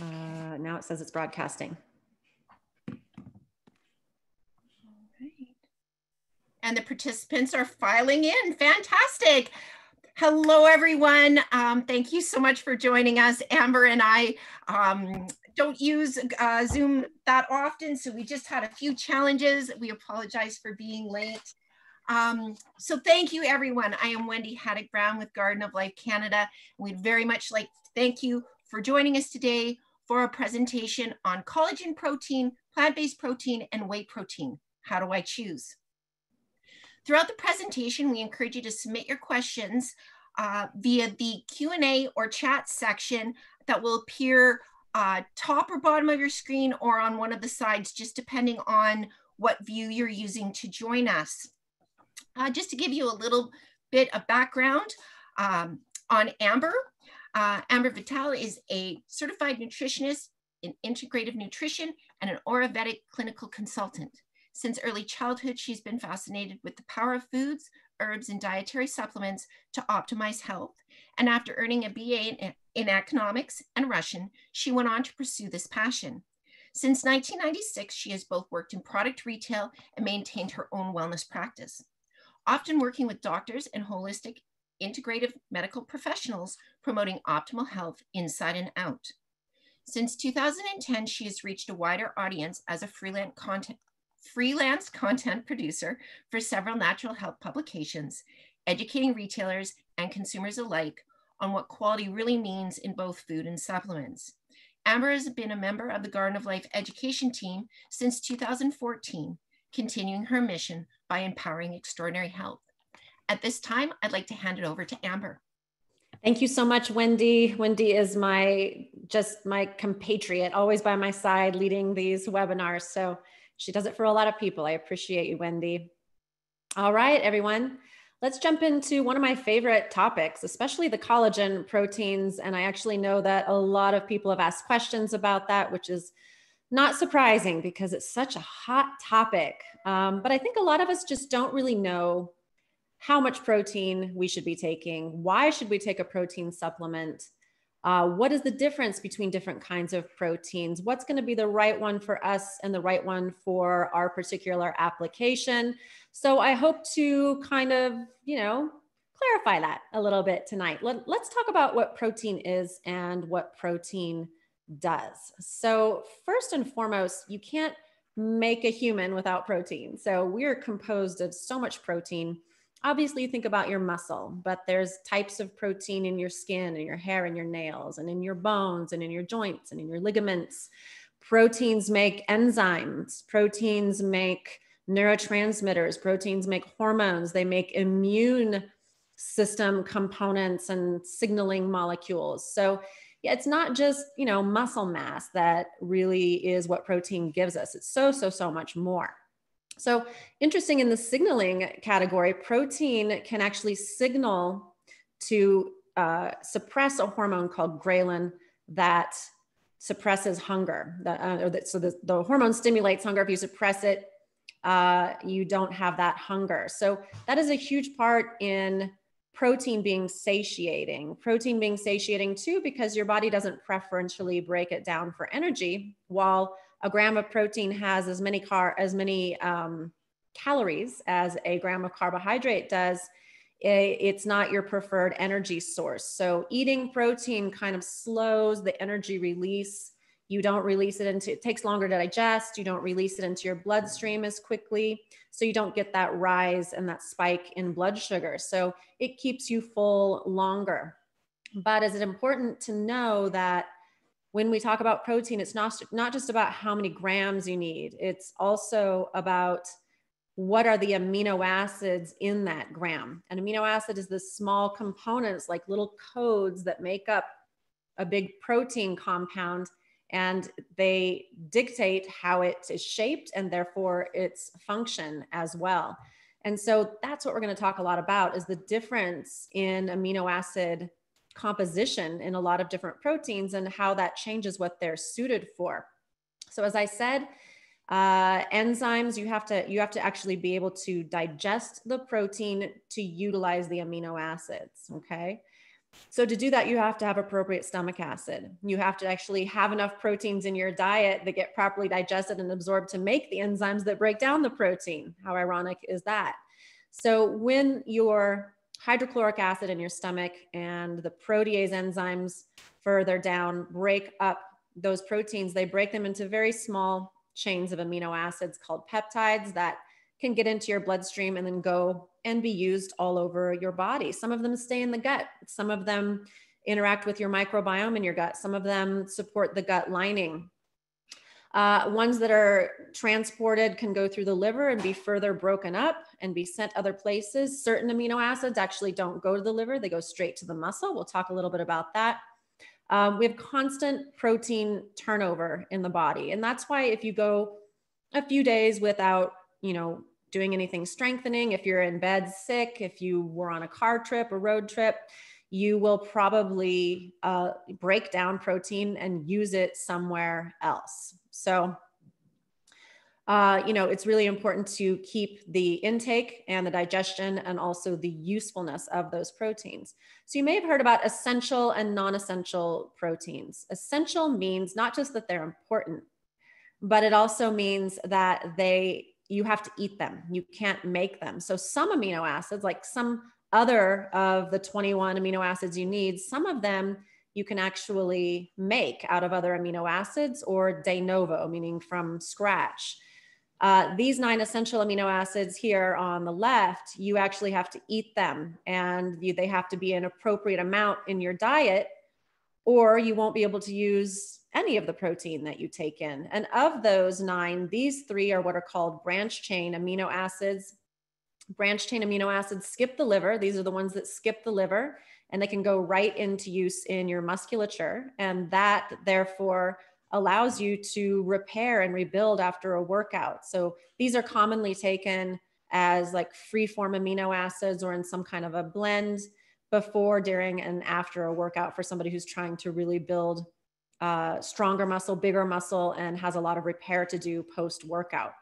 Uh, now it says it's broadcasting. And the participants are filing in. Fantastic. Hello, everyone. Um, thank you so much for joining us. Amber and I um, don't use uh, Zoom that often, so we just had a few challenges. We apologize for being late. Um, so thank you, everyone. I am Wendy Haddock Brown with Garden of Life Canada. We'd very much like to thank you for joining us today for a presentation on collagen protein, plant-based protein, and whey protein. How do I choose? Throughout the presentation, we encourage you to submit your questions uh, via the Q&A or chat section that will appear uh, top or bottom of your screen or on one of the sides, just depending on what view you're using to join us. Uh, just to give you a little bit of background um, on Amber, uh, Amber Vitale is a certified nutritionist in integrative nutrition and an Ayurvedic clinical consultant. Since early childhood, she's been fascinated with the power of foods, herbs, and dietary supplements to optimize health. And after earning a BA in, in economics and Russian, she went on to pursue this passion. Since 1996, she has both worked in product retail and maintained her own wellness practice, often working with doctors and holistic integrative medical professionals promoting optimal health inside and out. Since 2010, she has reached a wider audience as a freelance content, freelance content producer for several natural health publications, educating retailers and consumers alike on what quality really means in both food and supplements. Amber has been a member of the Garden of Life education team since 2014, continuing her mission by empowering extraordinary health. At this time, I'd like to hand it over to Amber. Thank you so much, Wendy. Wendy is my just my compatriot, always by my side leading these webinars. So she does it for a lot of people. I appreciate you, Wendy. All right, everyone. Let's jump into one of my favorite topics, especially the collagen proteins. And I actually know that a lot of people have asked questions about that, which is not surprising because it's such a hot topic. Um, but I think a lot of us just don't really know how much protein we should be taking. Why should we take a protein supplement? Uh, what is the difference between different kinds of proteins? What's going to be the right one for us and the right one for our particular application? So I hope to kind of, you know, clarify that a little bit tonight. Let, let's talk about what protein is and what protein does. So first and foremost, you can't make a human without protein. So we're composed of so much protein obviously you think about your muscle, but there's types of protein in your skin and your hair and your nails and in your bones and in your joints and in your ligaments. Proteins make enzymes, proteins make neurotransmitters, proteins make hormones, they make immune system components and signaling molecules. So yeah, it's not just, you know, muscle mass that really is what protein gives us. It's so, so, so much more. So, interesting in the signaling category, protein can actually signal to uh, suppress a hormone called ghrelin that suppresses hunger. That, uh, that, so, the, the hormone stimulates hunger. If you suppress it, uh, you don't have that hunger. So, that is a huge part in protein being satiating. Protein being satiating too, because your body doesn't preferentially break it down for energy, while a gram of protein has as many car as many um, calories as a gram of carbohydrate does it's not your preferred energy source. So eating protein kind of slows the energy release. You don't release it into it takes longer to digest. You don't release it into your bloodstream as quickly. So you don't get that rise and that spike in blood sugar. So it keeps you full longer. But is it important to know that when we talk about protein, it's not, not just about how many grams you need, it's also about what are the amino acids in that gram. An amino acid is the small components, like little codes that make up a big protein compound, and they dictate how it is shaped and therefore its function as well. And so that's what we're going to talk a lot about is the difference in amino acid composition in a lot of different proteins and how that changes what they're suited for. So as I said, uh, enzymes you have to you have to actually be able to digest the protein to utilize the amino acids. Okay. So to do that, you have to have appropriate stomach acid. You have to actually have enough proteins in your diet that get properly digested and absorbed to make the enzymes that break down the protein. How ironic is that? So when your hydrochloric acid in your stomach and the protease enzymes further down break up those proteins, they break them into very small chains of amino acids called peptides that can get into your bloodstream and then go and be used all over your body. Some of them stay in the gut, some of them interact with your microbiome in your gut, some of them support the gut lining. Uh, ones that are transported can go through the liver and be further broken up and be sent other places. Certain amino acids actually don't go to the liver, they go straight to the muscle. We'll talk a little bit about that. Um, we have constant protein turnover in the body. And that's why if you go a few days without, you know, doing anything strengthening, if you're in bed sick, if you were on a car trip, a road trip, you will probably uh, break down protein and use it somewhere else. So, uh, you know, it's really important to keep the intake and the digestion and also the usefulness of those proteins. So, you may have heard about essential and non essential proteins. Essential means not just that they're important, but it also means that they you have to eat them. You can't make them. So some amino acids, like some other of the 21 amino acids you need, some of them you can actually make out of other amino acids or de novo, meaning from scratch. Uh, these nine essential amino acids here on the left, you actually have to eat them and you, they have to be an appropriate amount in your diet or you won't be able to use any of the protein that you take in. And of those nine, these three are what are called branch chain amino acids. Branch chain amino acids skip the liver. These are the ones that skip the liver and they can go right into use in your musculature. And that therefore allows you to repair and rebuild after a workout. So these are commonly taken as like free form amino acids or in some kind of a blend before, during, and after a workout for somebody who's trying to really build uh, stronger muscle, bigger muscle, and has a lot of repair to do post workout.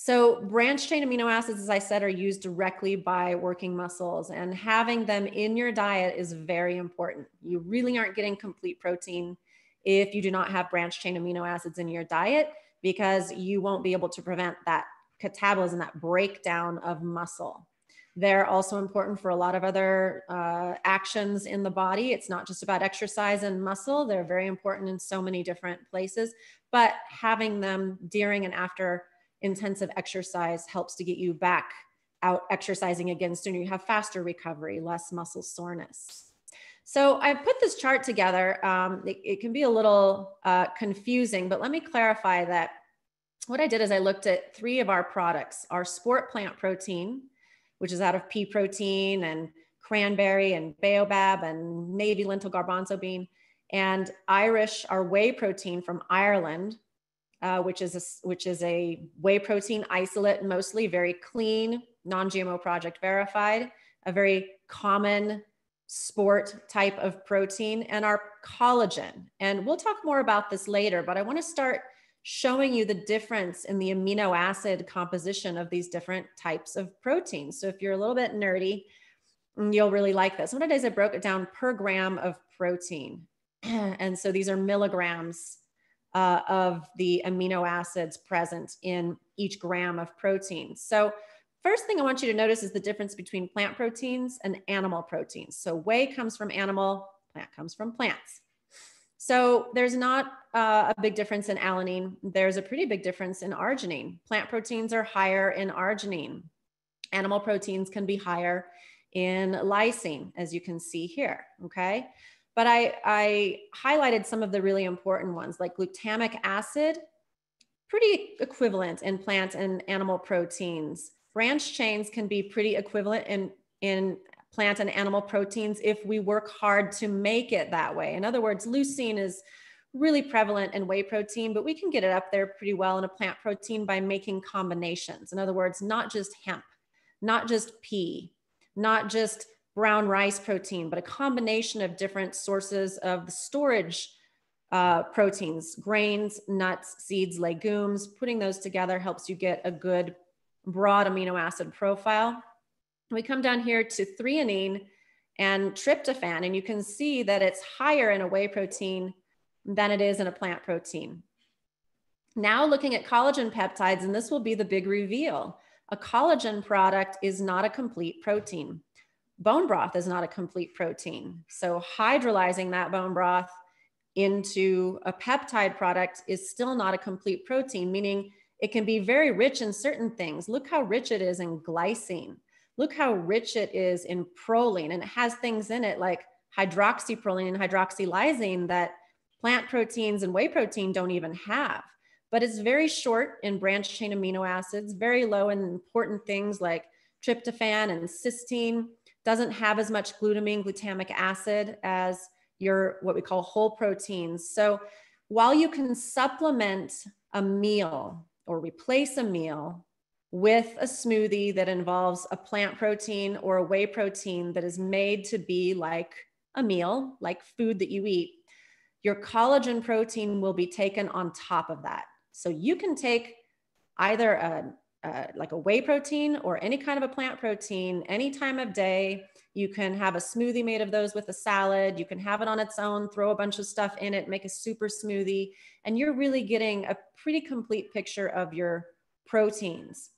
So, branch chain amino acids, as I said, are used directly by working muscles, and having them in your diet is very important. You really aren't getting complete protein if you do not have branch chain amino acids in your diet because you won't be able to prevent that catabolism, that breakdown of muscle. They're also important for a lot of other uh, actions in the body. It's not just about exercise and muscle, they're very important in so many different places. But having them during and after intensive exercise helps to get you back out exercising again sooner. You have faster recovery, less muscle soreness. So I put this chart together. Um, it, it, can be a little uh, confusing, but let me clarify that what I did is I looked at three of our products, our sport plant protein, which is out of pea protein and cranberry and baobab and navy lentil garbanzo bean, and Irish, our whey protein from Ireland, uh, which is a, which is a whey protein isolate, mostly very clean, non-GMO project verified, a very common sport type of protein, and our collagen. And we'll talk more about this later, but I want to start showing you the difference in the amino acid composition of these different types of proteins. So if you're a little bit nerdy, mm, you'll really like this. What I did is I broke it down per gram of protein. And so these are milligrams uh, of the amino acids present in each gram of protein. So first thing I want you to notice is the difference between plant proteins and animal proteins. So whey comes from animal, plant comes from plants. So there's not uh, a big difference in alanine. There's a pretty big difference in arginine. Plant proteins are higher in arginine. Animal proteins can be higher in lysine, as you can see here, okay? But I, I highlighted some of the really important ones, like glutamic acid, pretty equivalent in plant and animal proteins. Branch chains can be pretty equivalent in, in plant and animal proteins if we work hard to make it that way. In other words, leucine is really prevalent in whey protein, but we can get it up there pretty well in a plant protein by making combinations. In other words, not just hemp, not just pea, not just brown rice protein, but a combination of different sources of the storage uh, proteins, grains, nuts, seeds, legumes. Putting those together helps you get a good broad amino acid profile. We come down here to threonine and tryptophan. And you can see that it's higher in a whey protein than it is in a plant protein. Now looking at collagen peptides, and this will be the big reveal. A collagen product is not a complete protein. Bone broth is not a complete protein. So hydrolyzing that bone broth into a peptide product is still not a complete protein, meaning it can be very rich in certain things. Look how rich it is in glycine. Look how rich it is in proline. And it has things in it like hydroxyproline and hydroxylysine that plant proteins and whey protein don't even have. But it's very short in branched chain amino acids, very low in important things like tryptophan and cysteine, doesn't have as much glutamine, glutamic acid as your what we call whole proteins. So while you can supplement a meal or replace a meal with a smoothie that involves a plant protein or a whey protein that is made to be like a meal, like food that you eat, your collagen protein will be taken on top of that. So you can take either a, a, like a whey protein or any kind of a plant protein any time of day. You can have a smoothie made of those with a salad. You can have it on its own, throw a bunch of stuff in it, make a super smoothie, and you're really getting a pretty complete picture of your proteins.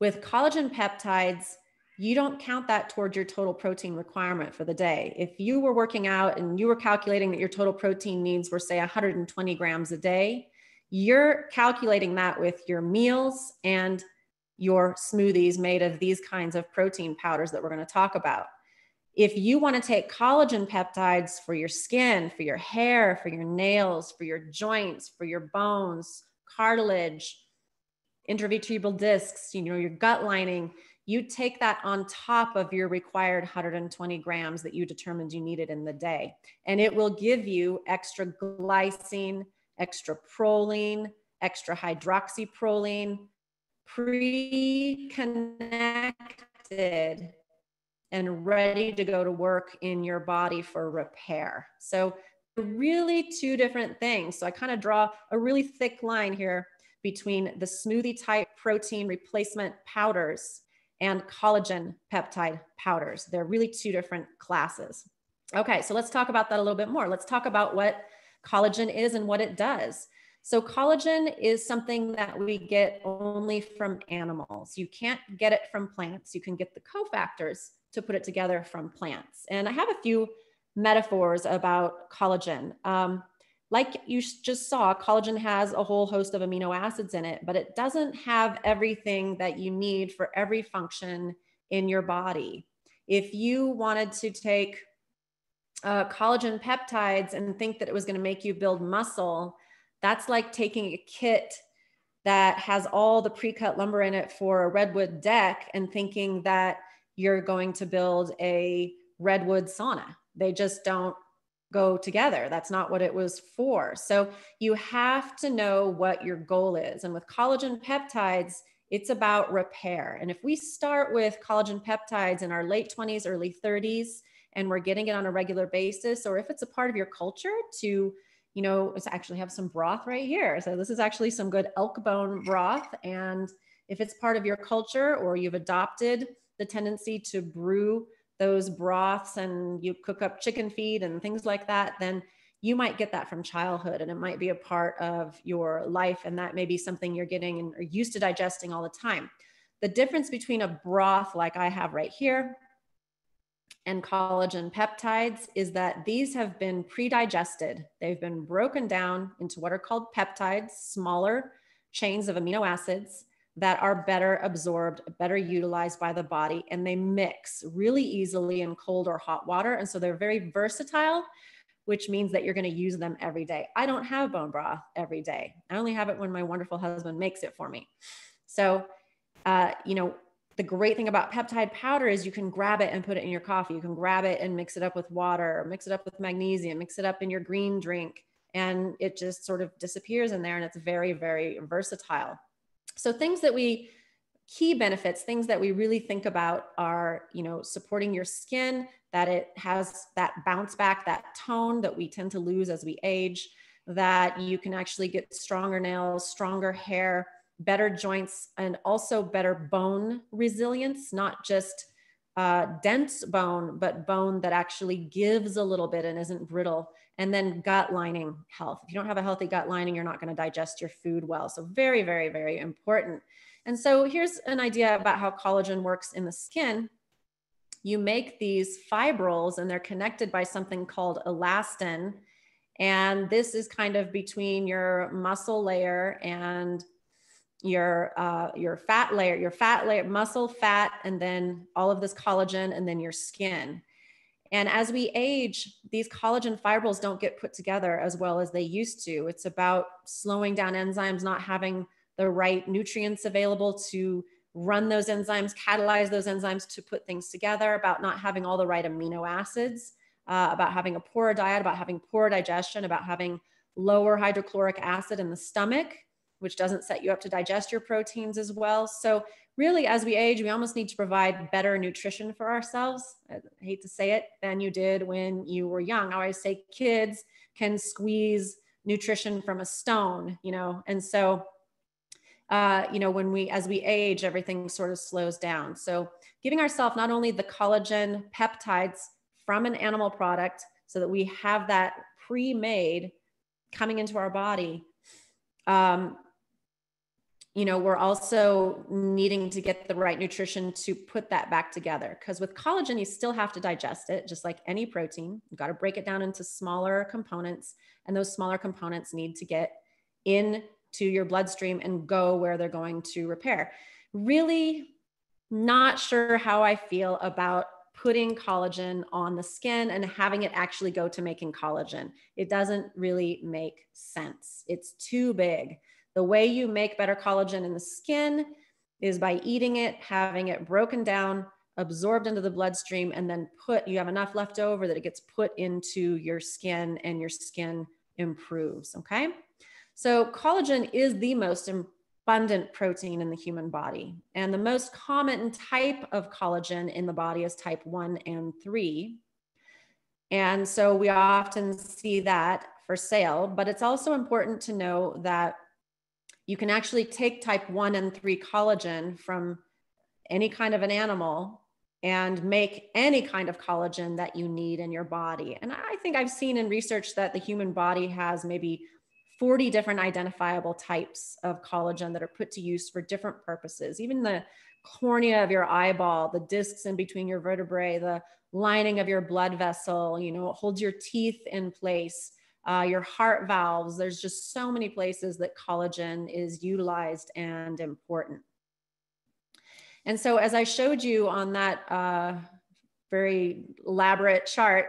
With collagen peptides, you don't count that towards your total protein requirement for the day. If you were working out and you were calculating that your total protein needs were, say, 120 grams a day, you're calculating that with your meals and your smoothies made of these kinds of protein powders that we're going to talk about. If you want to take collagen peptides for your skin, for your hair, for your nails, for your joints, for your bones, cartilage, intervertebral discs, you know, your gut lining, you take that on top of your required 120 grams that you determined you needed in the day. And it will give you extra glycine, extra proline, extra hydroxyproline, pre connected and ready to go to work in your body for repair. So, really two different things. So, I kind of draw a really thick line here between the smoothie type protein replacement powders and collagen peptide powders. They're really two different classes. Okay, so let's talk about that a little bit more. Let's talk about what collagen is and what it does. So, collagen is something that we get only from animals. You can't get it from plants. You can get the cofactors to put it together from plants. And I have a few metaphors about collagen. Um, like you just saw, collagen has a whole host of amino acids in it, but it doesn't have everything that you need for every function in your body. If you wanted to take uh, collagen peptides and think that it was going to make you build muscle, that's like taking a kit that has all the pre-cut lumber in it for a redwood deck and thinking that you're going to build a redwood sauna. They just don't go together. That's not what it was for. So you have to know what your goal is. And with collagen peptides, it's about repair. And if we start with collagen peptides in our late 20s, early 30s, and we're getting it on a regular basis, or if it's a part of your culture to, you know, actually have some broth right here. So this is actually some good elk bone broth. And if it's part of your culture or you've adopted the tendency to brew those broths and you cook up chicken feed and things like that, then you might get that from childhood and it might be a part of your life. And that may be something you're getting and are used to digesting all the time. The difference between a broth like I have right here and collagen peptides is that these have been pre-digested. They've been broken down into what are called peptides, smaller chains of amino acids that are better absorbed, better utilized by the body, and they mix really easily in cold or hot water. And so they're very versatile, which means that you're going to use them every day. I don't have bone broth every day. I only have it when my wonderful husband makes it for me. So, uh, you know, the great thing about peptide powder is you can grab it and put it in your coffee. You can grab it and mix it up with water, mix it up with magnesium, mix it up in your green drink, and it just sort of disappears in there. And it's very, very versatile. So things that we key benefits, things that we really think about are, you know, supporting your skin, that it has that bounce back, that tone that we tend to lose as we age, that you can actually get stronger nails, stronger hair, better joints, and also better bone resilience, not just uh, dense bone, but bone that actually gives a little bit and isn't brittle. And then gut lining health. If you don't have a healthy gut lining, you're not going to digest your food well. So, very, very, very important. And so, here's an idea about how collagen works in the skin. You make these fibrils, and they're connected by something called elastin. And this is kind of between your muscle layer and your uh, your fat layer, your fat layer, muscle, fat, and then all of this collagen, and then your skin. And as we age, these collagen fibrils don't get put together as well as they used to. It's about slowing down enzymes, not having the right nutrients available to run those enzymes, catalyze those enzymes to put things together, about not having all the right amino acids, uh, about having a poor diet, about having poor digestion, about having lower hydrochloric acid in the stomach which doesn't set you up to digest your proteins as well. So, really, as we age, we almost need to provide better nutrition for ourselves. I hate to say it than you did when you were young. I always say kids can squeeze nutrition from a stone, you know, and so. Uh, you know, when we, as we age, everything sort of slows down. So, giving ourselves not only the collagen peptides from an animal product so that we have that pre made coming into our body, um, you know, we're also needing to get the right nutrition to put that back together. Because with collagen, you still have to digest it, just like any protein. You've got to break it down into smaller components, and those smaller components need to get into your bloodstream and go where they're going to repair. Really not sure how I feel about putting collagen on the skin and having it actually go to making collagen. It doesn't really make sense. It's too big. The way you make better collagen in the skin is by eating it, having it broken down, absorbed into the bloodstream, and then put, you have enough left over that it gets put into your skin and your skin improves. Okay. So, collagen is the most abundant protein in the human body. And the most common type of collagen in the body is type 1 and 3. And so we often see that for sale, but it's also important to know that you can actually take type 1 and 3 collagen from any kind of an animal and make any kind of collagen that you need in your body. And I think I've seen in research that the human body has maybe 40 different identifiable types of collagen that are put to use for different purposes. Even the cornea of your eyeball, the discs in between your vertebrae, the lining of your blood vessel, you know, holds your teeth in place uh, your heart valves. There's just so many places that collagen is utilized and important. And so, as I showed you on that uh, very elaborate chart,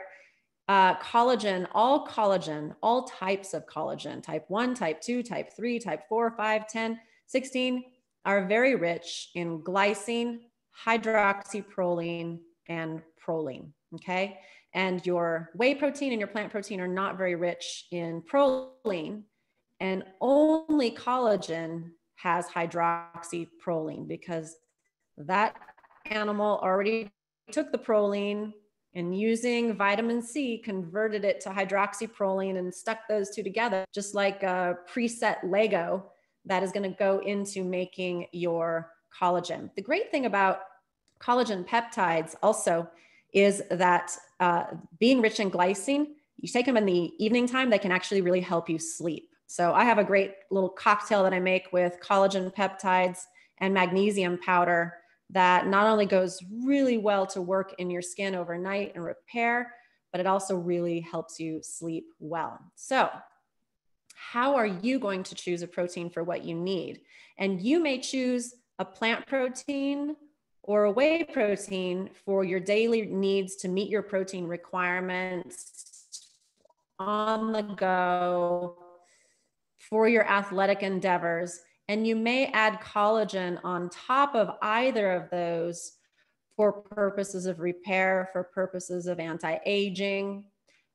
uh, collagen, all collagen, all types of collagen, type 1, type 2, type 3, type 4, 5, 10, 16, are very rich in glycine, hydroxyproline, and proline. Okay and your whey protein and your plant protein are not very rich in proline and only collagen has hydroxyproline because that animal already took the proline and using vitamin C converted it to hydroxyproline and stuck those two together, just like a preset Lego that is going to go into making your collagen. The great thing about collagen peptides also is that uh, being rich in glycine, you take them in the evening time, they can actually really help you sleep. So I have a great little cocktail that I make with collagen peptides and magnesium powder that not only goes really well to work in your skin overnight and repair, but it also really helps you sleep well. So, how are you going to choose a protein for what you need? And you may choose a plant protein or a whey protein for your daily needs to meet your protein requirements on the go for your athletic endeavors. And you may add collagen on top of either of those for purposes of repair, for purposes of anti aging.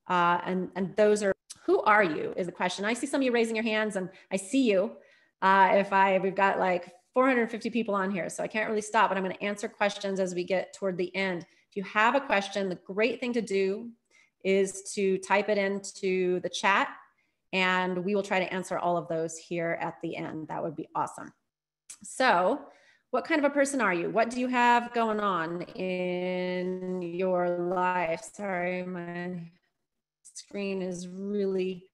Uh, and, and those are who are you is the question. I see some of you raising your hands and I see you. Uh, if I, we've got like 450 people on here, so I can't really stop, but I'm going to answer questions as we get toward the end. If you have a question, the great thing to do is to type it into the chat and we will try to answer all of those here at the end. That would be awesome. So, what kind of a person are you? What do you have going on in your life? Sorry, my screen is really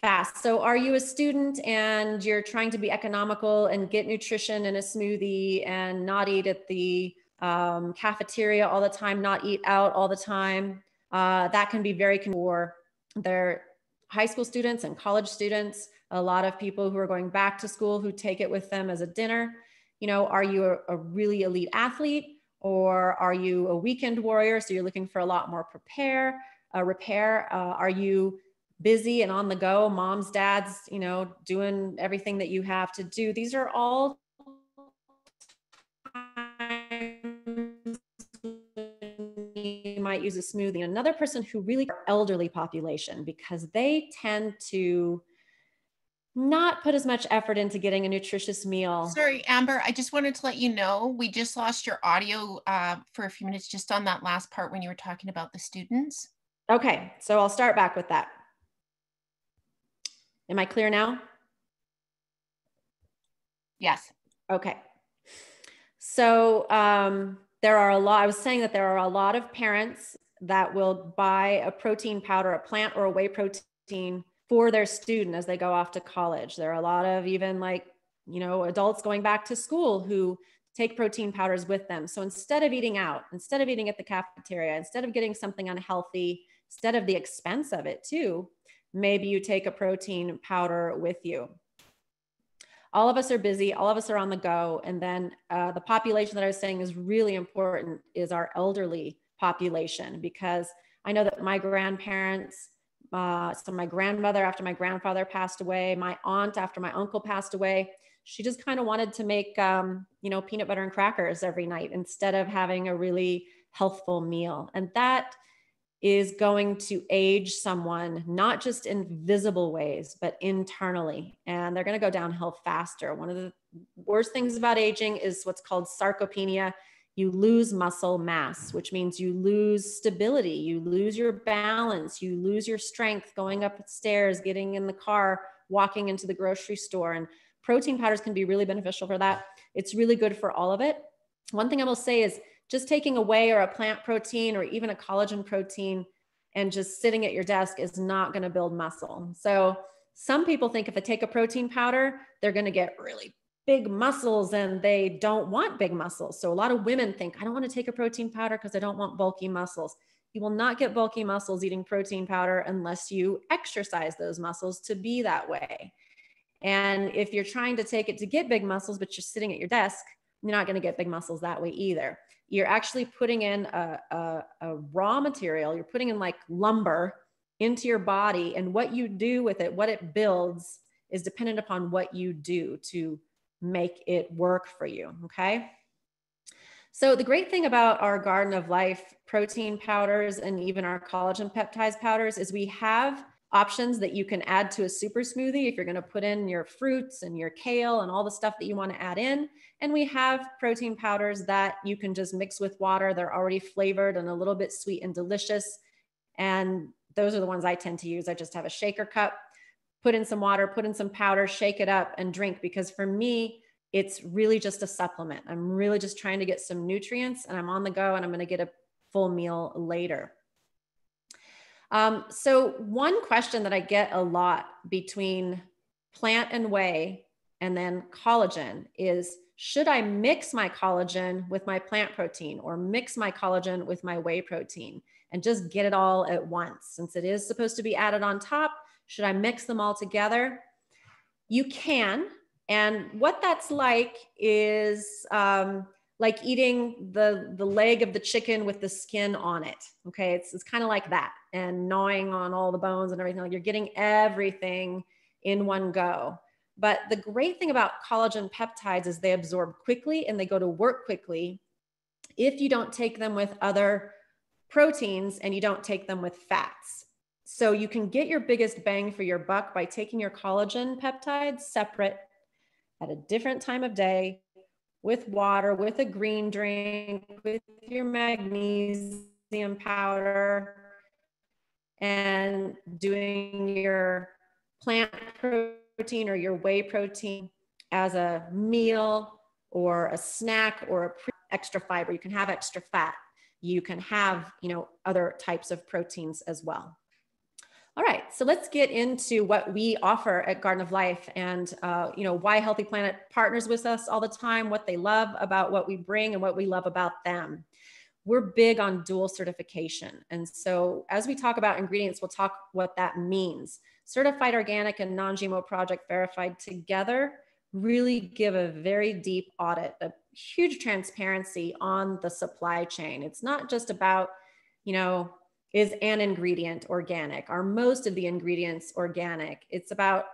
fast. So, are you a student and you're trying to be economical and get nutrition in a smoothie and not eat at the um, cafeteria all the time, not eat out all the time? Uh, that can be very for their high school students and college students. A lot of people who are going back to school who take it with them as a dinner. You know, are you a, a really elite athlete or are you a weekend warrior? So you're looking for a lot more prepare, uh, repair. Uh, are you busy and on the go, moms, dads, you know, doing everything that you have to do. These are all you might use a smoothie. Another person who really elderly population because they tend to not put as much effort into getting a nutritious meal. Sorry, Amber, I just wanted to let you know we just lost your audio uh, for a few minutes just on that last part when you were talking about the students. Okay, so I'll start back with that. Am I clear now? Yes. Okay. So um, there are a lot, I was saying that there are a lot of parents that will buy a protein powder, a plant or a whey protein for their student as they go off to college. There are a lot of even like, you know, adults going back to school who take protein powders with them. So instead of eating out, instead of eating at the cafeteria, instead of getting something unhealthy, instead of the expense of it too, maybe you take a protein powder with you. All of us are busy, all of us are on the go. And then uh, the population that I was saying is really important is our elderly population because I know that my grandparents, uh, so my grandmother after my grandfather passed away, my aunt after my uncle passed away, she just kind of wanted to make, um, you know, peanut butter and crackers every night instead of having a really healthful meal. And that is going to age someone, not just in visible ways, but internally. And they're going to go downhill faster. One of the worst things about aging is what's called sarcopenia. You lose muscle mass, which means you lose stability, you lose your balance, you lose your strength going up stairs, getting in the car, walking into the grocery store. And protein powders can be really beneficial for that. It's really good for all of it. One thing I will say is just taking a whey or a plant protein or even a collagen protein and just sitting at your desk is not going to build muscle. So some people think if they take a protein powder, they're going to get really big muscles and they don't want big muscles. So a lot of women think, I don't want to take a protein powder because I don't want bulky muscles. You will not get bulky muscles eating protein powder unless you exercise those muscles to be that way. And if you're trying to take it to get big muscles, but you're sitting at your desk, you're not going to get big muscles that way either you're actually putting in a, a, a raw material, you're putting in like lumber into your body. And what you do with it, what it builds, is dependent upon what you do to make it work for you. Okay. So, the great thing about our Garden of Life protein powders and even our collagen peptides powders is we have options that you can add to a super smoothie if you're going to put in your fruits and your kale and all the stuff that you want to add in. And we have protein powders that you can just mix with water. They're already flavored and a little bit sweet and delicious. And those are the ones I tend to use. I just have a shaker cup, put in some water, put in some powder, shake it up and drink because for me, it's really just a supplement. I'm really just trying to get some nutrients and I'm on the go and I'm going to get a full meal later. Um, so, one question that I get a lot between plant and whey and then collagen is should I mix my collagen with my plant protein or mix my collagen with my whey protein and just get it all at once? Since it is supposed to be added on top, should I mix them all together? You can. And what that's like is um, like eating the the leg of the chicken with the skin on it. Okay it's, it's kind of like that and gnawing on all the bones and everything like you're getting everything in one go. But the great thing about collagen peptides is they absorb quickly and they go to work quickly if you don't take them with other proteins and you don't take them with fats. So you can get your biggest bang for your buck by taking your collagen peptides separate at a different time of day with water, with a green drink, with your magnesium powder, and doing your plant protein or your whey protein as a meal or a snack or a pre- extra fiber. You can have extra fat. You can have, you know, other types of proteins as well. All right, so let's get into what we offer at Garden of Life and, uh, you know, why Healthy Planet partners with us all the time, what they love about what we bring and what we love about them. We're big on dual certification. And so as we talk about ingredients, we'll talk what that means. Certified organic and non-GMO project verified together really give a very deep audit, a huge transparency on the supply chain. It's not just about, you know, is an ingredient organic? Are most of the ingredients organic? It's about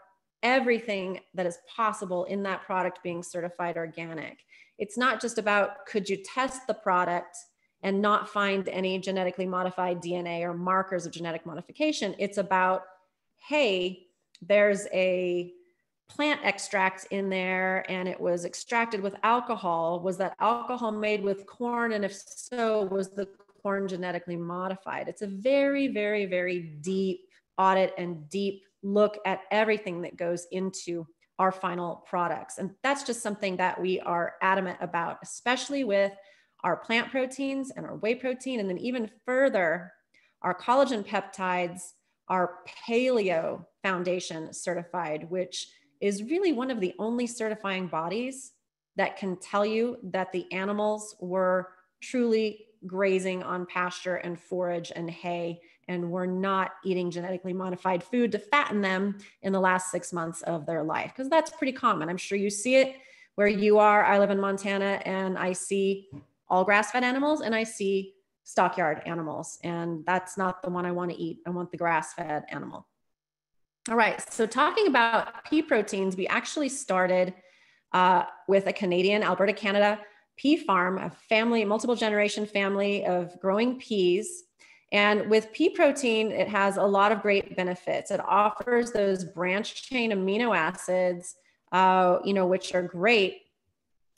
everything that is possible in that product being certified organic. It's not just about could you test the product and not find any genetically modified DNA or markers of genetic modification. It's about, hey, there's a plant extract in there and it was extracted with alcohol. Was that alcohol made with corn? And if so, was the corn genetically modified? It's a very, very, very deep audit and deep look at everything that goes into our final products. And that's just something that we are adamant about, especially with our plant proteins and our whey protein. And then even further, our collagen peptides are paleo foundation certified, which is really one of the only certifying bodies that can tell you that the animals were truly grazing on pasture and forage and hay and were not eating genetically modified food to fatten them in the last six months of their life. Because that's pretty common. I'm sure you see it where you are. I live in montana and i see all grass-fed animals and i see stockyard animals and that's not the one i want to eat. I want the grass-fed animal. All right, so talking about pea proteins, we actually started uh, with a Canadian, Alberta, Canada pea farm, a family, multiple generation family of growing peas. And with pea protein, it has a lot of great benefits. It offers those branch chain amino acids, uh, you know, which are great.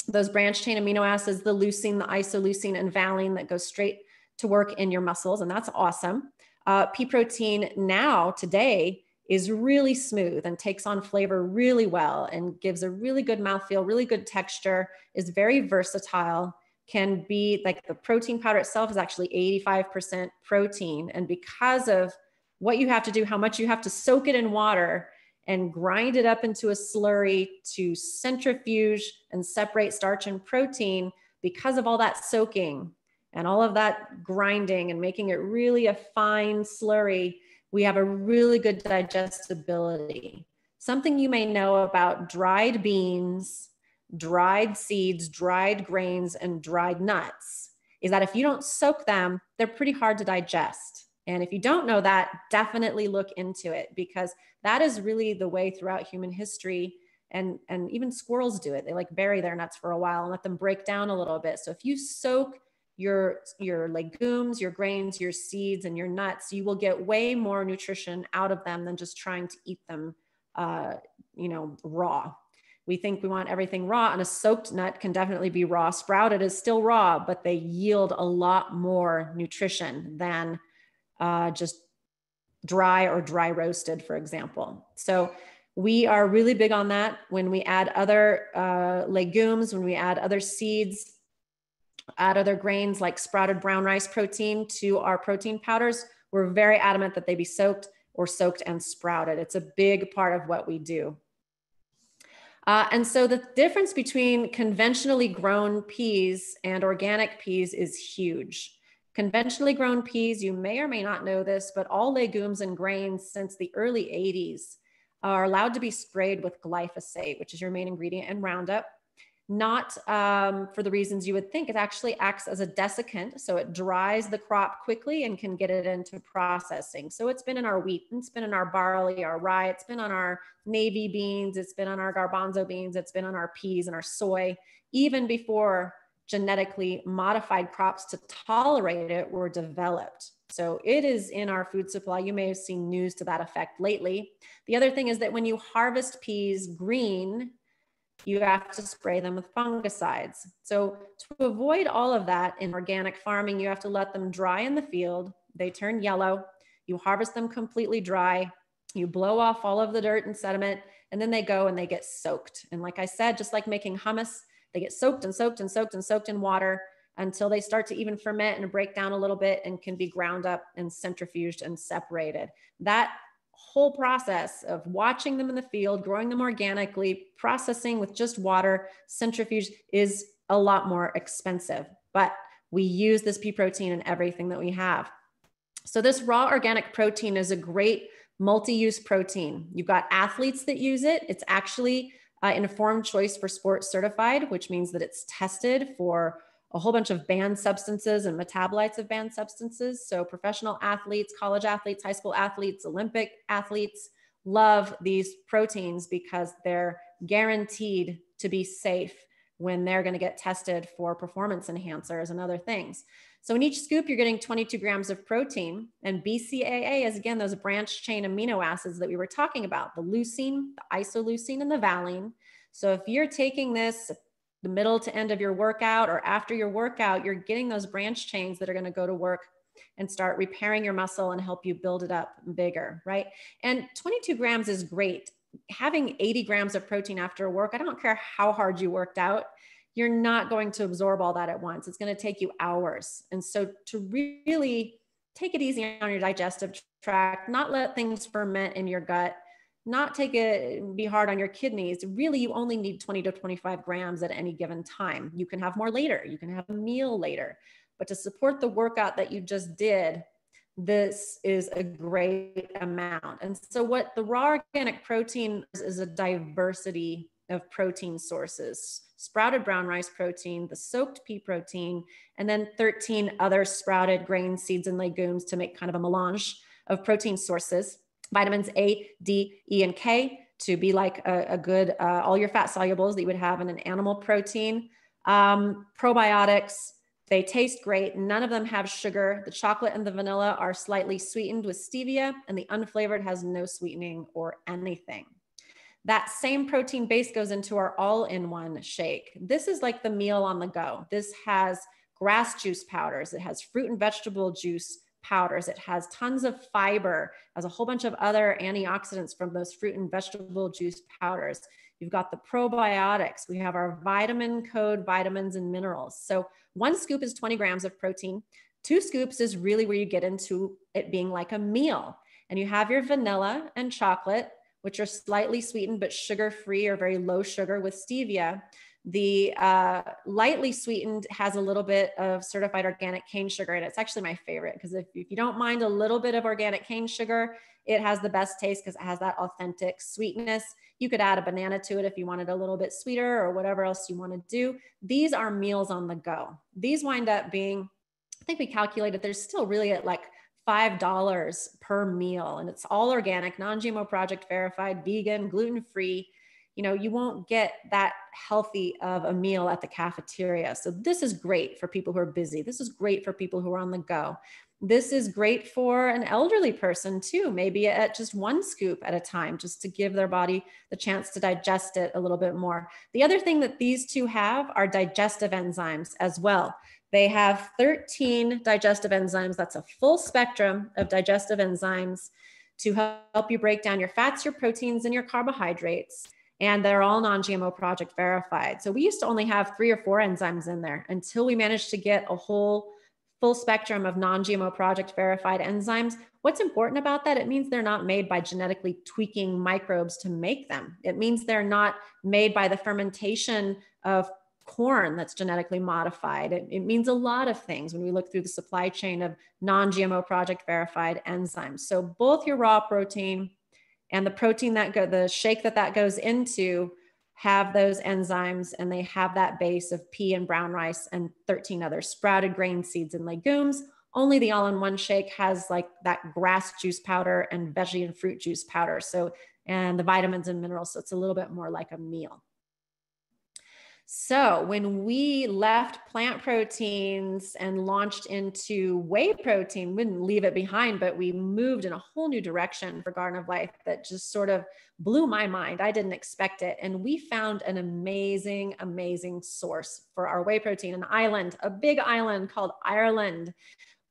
Those branch chain amino acids, the leucine, the isoleucine, and valine that go straight to work in your muscles, and that's awesome. Uh, pea protein now, today, is really smooth and takes on flavor really well and gives a really good mouthfeel, really good texture, is very versatile, can be like the protein powder itself is actually 85% protein. And because of what you have to do, how much you have to soak it in water and grind it up into a slurry to centrifuge and separate starch and protein, because of all that soaking and all of that grinding and making it really a fine slurry, we have a really good digestibility. Something you may know about dried beans, dried seeds, dried grains, and dried nuts is that if you don't soak them, they're pretty hard to digest. And if you don't know that, definitely look into it because that is really the way throughout human history. And, and even squirrels do it. They like bury their nuts for a while and let them break down a little bit. So if you soak your your legumes your grains your seeds and your nuts you will get way more nutrition out of them than just trying to eat them uh, you know raw. We think we want everything raw and a soaked nut can definitely be raw. Sprouted is still raw but they yield a lot more nutrition than uh, just dry or dry roasted for example. So we are really big on that. When we add other uh, legumes when we add other seeds add other grains like sprouted brown rice protein to our protein powders, we're very adamant that they be soaked or soaked and sprouted. It's a big part of what we do. Uh, and so the difference between conventionally grown peas and organic peas is huge. Conventionally grown peas, you may or may not know this, but all legumes and grains since the early 80s are allowed to be sprayed with glyphosate, which is your main ingredient in Roundup not um, for the reasons you would think. It actually acts as a desiccant, so it dries the crop quickly and can get it into processing. So it's been in our wheat, it's been in our barley, our rye, it's been on our navy beans, it's been on our garbanzo beans, it's been on our peas and our soy, even before genetically modified crops to tolerate it were developed. So it is in our food supply. You may have seen news to that effect lately. The other thing is that when you harvest peas green, you have to spray them with fungicides. So to avoid all of that in organic farming, you have to let them dry in the field. They turn yellow. You harvest them completely dry. You blow off all of the dirt and sediment, and then they go and they get soaked. And like I said, just like making hummus, They get soaked and soaked and soaked and soaked in water until they start to even ferment and break down a little bit and can be ground up and centrifuged and separated. That whole process of watching them in the field, growing them organically, processing with just water, centrifuge is a lot more expensive. But we use this pea protein in everything that we have. So, this raw organic protein is a great multi use protein. You've got athletes that use it. It's actually uh, informed choice for sports certified, which means that it's tested for a whole bunch of banned substances and metabolites of banned substances. So, professional athletes, college athletes, high school athletes, Olympic athletes love these proteins because they're guaranteed to be safe when they're going to get tested for performance enhancers and other things. So, in each scoop, you're getting 22 grams of protein. And BCAA is again those branch chain amino acids that we were talking about the leucine, the isoleucine, and the valine. So, if you're taking this the middle to end of your workout or after your workout, you're getting those branch chains that are going to go to work and start repairing your muscle and help you build it up bigger, right? And 22 grams is great. Having 80 grams of protein after work, I don't care how hard you worked out, you're not going to absorb all that at once. It's going to take you hours. And so to really take it easy on your digestive tract, not let things ferment in your gut not take it be hard on your kidneys really you only need 20 to 25 grams at any given time. You can have more later you can have a meal later. But to support the workout that you just did this is a great amount. And so what the raw organic protein is, is a diversity of protein sources. Sprouted brown rice protein the soaked pea protein and then 13 other sprouted grain seeds and legumes to make kind of a melange of protein sources vitamins A, D, E, and K to be like a, a good, uh, all your fat solubles that you would have in an animal protein. Um, probiotics, they taste great. None of them have sugar. The chocolate and the vanilla are slightly sweetened with stevia, and the unflavored has no sweetening or anything. That same protein base goes into our all in one shake. This is like the meal on the go. This has grass juice powders, it has fruit and vegetable juice powders. It has tons of fiber, has a whole bunch of other antioxidants from those fruit and vegetable juice powders. You've got the probiotics. We have our vitamin code vitamins and minerals. So one scoop is 20 grams of protein. Two scoops is really where you get into it being like a meal. And you have your vanilla and chocolate, which are slightly sweetened but sugar free or very low sugar with stevia. The uh, lightly sweetened has a little bit of certified organic cane sugar and It's actually my favorite because if, if you don't mind a little bit of organic cane sugar, it has the best taste because it has that authentic sweetness. You could add a banana to it if you wanted a little bit sweeter or whatever else you want to do. These are meals on the go. These wind up being, I think we calculated there's still really at like $5 per meal and it's all organic, non-GMO project verified, vegan, gluten-free you know, you won't get that healthy of a meal at the cafeteria. So this is great for people who are busy. This is great for people who are on the go. This is great for an elderly person too, maybe at just one scoop at a time, just to give their body the chance to digest it a little bit more. The other thing that these two have are digestive enzymes as well. They have 13 digestive enzymes. That's a full spectrum of digestive enzymes to help you break down your fats, your proteins, and your carbohydrates and they're all non-GMO project verified. So we used to only have three or four enzymes in there until we managed to get a whole full spectrum of non-GMO project verified enzymes. What's important about that? It means they're not made by genetically tweaking microbes to make them. It means they're not made by the fermentation of corn that's genetically modified. It, it means a lot of things when we look through the supply chain of non-GMO project verified enzymes. So both your raw protein and the protein that go the shake that that goes into have those enzymes and they have that base of pea and brown rice and 13 other sprouted grain seeds and legumes. Only the all-in-one shake has like that grass juice powder and veggie and fruit juice powder. So and the vitamins and minerals so it's a little bit more like a meal so when we left plant proteins and launched into whey protein, we didn't leave it behind, but we moved in a whole new direction for Garden of Life that just sort of blew my mind. I didn't expect it. And we found an amazing, amazing source for our whey protein, an island, a big island called Ireland,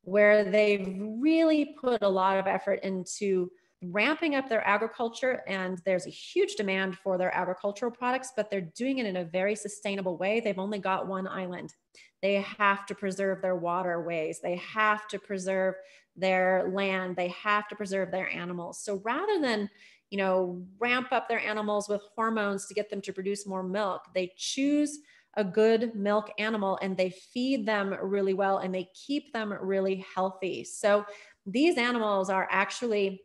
where they've really put a lot of effort into ramping up their agriculture and there's a huge demand for their agricultural products, but they're doing it in a very sustainable way. They've only got one island. They have to preserve their waterways. They have to preserve their land. They have to preserve their animals. So rather than, you know, ramp up their animals with hormones to get them to produce more milk, they choose a good milk animal and they feed them really well and they keep them really healthy. So these animals are actually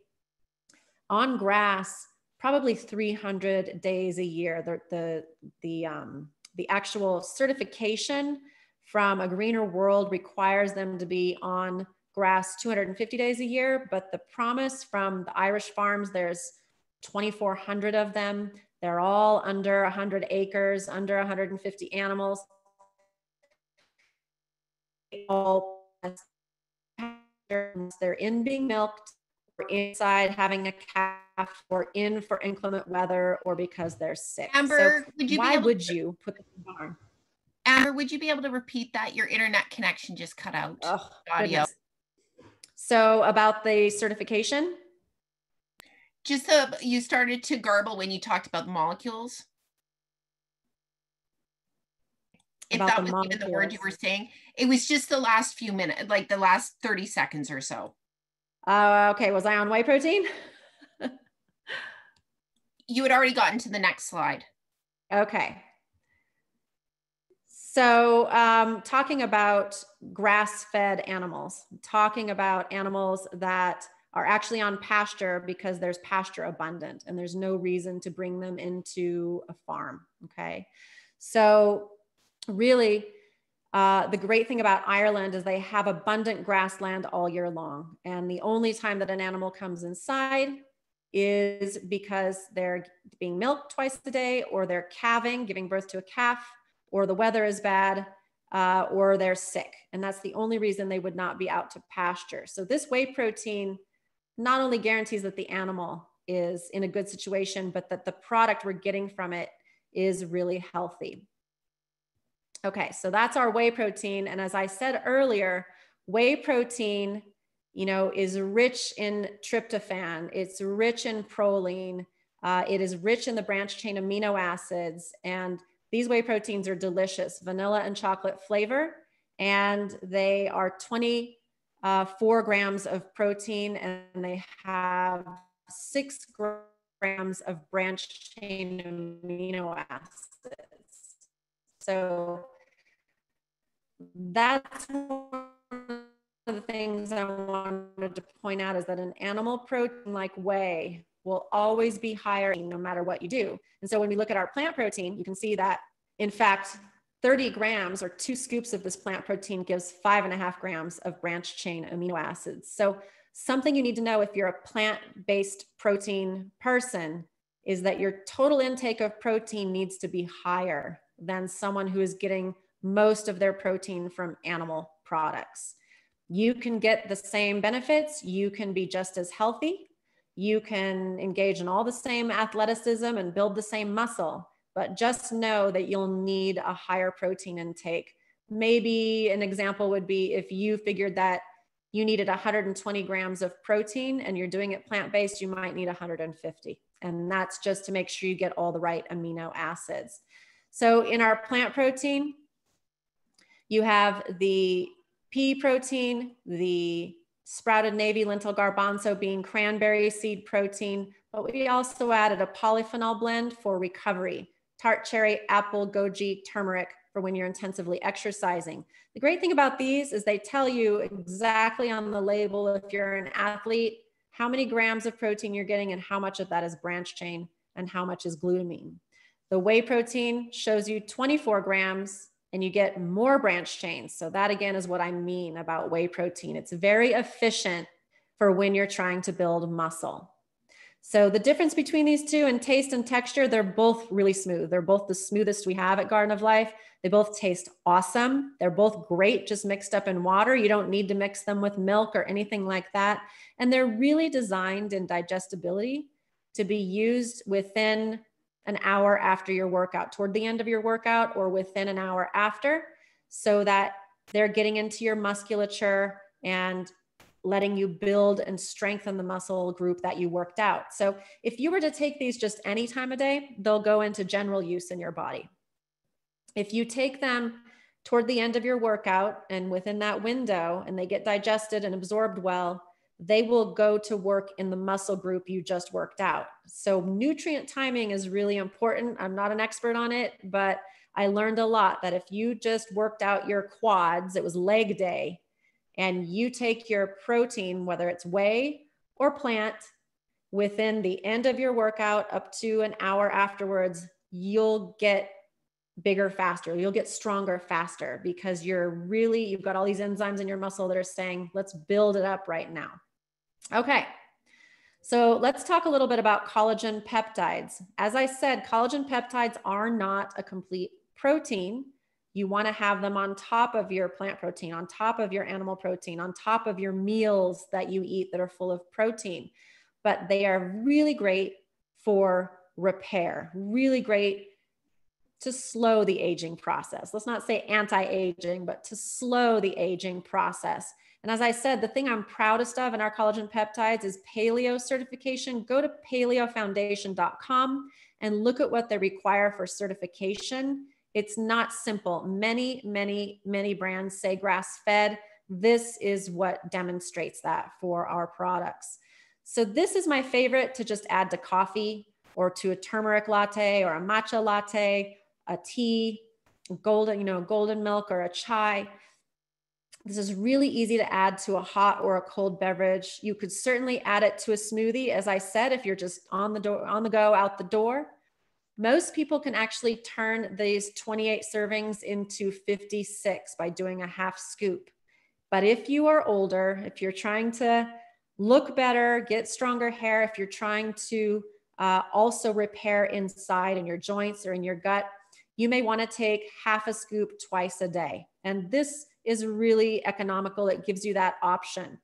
on grass probably 300 days a year. The, the, the, um, the actual certification from a greener world requires them to be on grass 250 days a year, but the promise from the Irish farms, there's 2,400 of them. They're all under 100 acres, under 150 animals. All they're in being milked, inside having a calf, or in for inclement weather, or because they're sick. Amber, so would you why would to, you put in the barn? Amber, would you be able to repeat that? Your internet connection just cut out. Oh, audio. Goodness. So about the certification? Just the you started to garble when you talked about the molecules. If about that was molecules. even the word you were saying, it was just the last few minutes, like the last 30 seconds or so. Uh, okay, was I on whey protein? you had already gotten to the next slide. Okay. So, um, talking about grass fed animals, talking about animals that are actually on pasture because there's pasture abundant and there's no reason to bring them into a farm. Okay. So, really, uh, the great thing about Ireland is they have abundant grassland all year long. And the only time that an animal comes inside is because they're being milked twice a day or they're calving, giving birth to a calf or the weather is bad, uh, or they're sick. And that's the only reason they would not be out to pasture. So this whey protein not only guarantees that the animal is in a good situation, but that the product we're getting from it is really healthy. Okay, so that's our whey protein. And as I said earlier, whey protein, you know, is rich in tryptophan, it's rich in proline, uh, it is rich in the branch chain amino acids, and these whey proteins are delicious, vanilla and chocolate flavor, and they are 24 uh, grams of protein, and they have six grams of branch chain amino acids. So that's one of the things I wanted to point out is that an animal protein like whey will always be higher no matter what you do. And so when we look at our plant protein, you can see that in fact, 30 grams or two scoops of this plant protein gives five and a half grams of branch chain amino acids. So something you need to know if you're a plant-based protein person is that your total intake of protein needs to be higher than someone who is getting most of their protein from animal products. You can get the same benefits, you can be just as healthy, you can engage in all the same athleticism and build the same muscle, but just know that you'll need a higher protein intake. Maybe an example would be if you figured that you needed 120 grams of protein and you're doing it plant based, you might need 150. And that's just to make sure you get all the right amino acids. So in our plant protein, you have the pea protein, the sprouted navy lentil garbanzo bean cranberry seed protein, but we also added a polyphenol blend for recovery, tart cherry, apple, goji, turmeric for when you're intensively exercising. The great thing about these is they tell you exactly on the label if you're an athlete, how many grams of protein you're getting and how much of that is branch chain and how much is glutamine. The whey protein shows you 24 grams and you get more branch chains. So that again is what I mean about whey protein. It's very efficient for when you're trying to build muscle. So the difference between these two in taste and texture, they're both really smooth. They're both the smoothest we have at Garden of Life. They both taste awesome. They're both great just mixed up in water. You don't need to mix them with milk or anything like that. And they're really designed in digestibility to be used within an hour after your workout, toward the end of your workout, or within an hour after, so that they're getting into your musculature and letting you build and strengthen the muscle group that you worked out. So if you were to take these just any time of day, they'll go into general use in your body. If you take them toward the end of your workout and within that window and they get digested and absorbed well, they will go to work in the muscle group you just worked out. So, nutrient timing is really important. I'm not an expert on it, but I learned a lot that if you just worked out your quads, it was leg day, and you take your protein, whether it's whey or plant, within the end of your workout up to an hour afterwards, you'll get bigger faster. You'll get stronger faster because you're really, you've got all these enzymes in your muscle that are saying, let's build it up right now. Okay. So let's talk a little bit about collagen peptides. As I said, collagen peptides are not a complete protein. You want to have them on top of your plant protein, on top of your animal protein, on top of your meals that you eat that are full of protein. But they are really great for repair, really great to slow the aging process. Let's not say anti aging, but to slow the aging process. And as I said, the thing I'm proudest of in our collagen peptides is paleo certification. Go to paleofoundation.com and look at what they require for certification. It's not simple. Many, many, many brands say grass fed. This is what demonstrates that for our products. So, this is my favorite to just add to coffee or to a turmeric latte or a matcha latte a tea, golden, you know, golden milk or a chai. This is really easy to add to a hot or a cold beverage. You could certainly add it to a smoothie, as I said, if you're just on the door, on the go, out the door. Most people can actually turn these 28 servings into 56 by doing a half scoop. But if you are older, if you're trying to look better, get stronger hair, if you're trying to uh, also repair inside in your joints or in your gut, you may want to take half a scoop twice a day. And this is really economical. It gives you that option.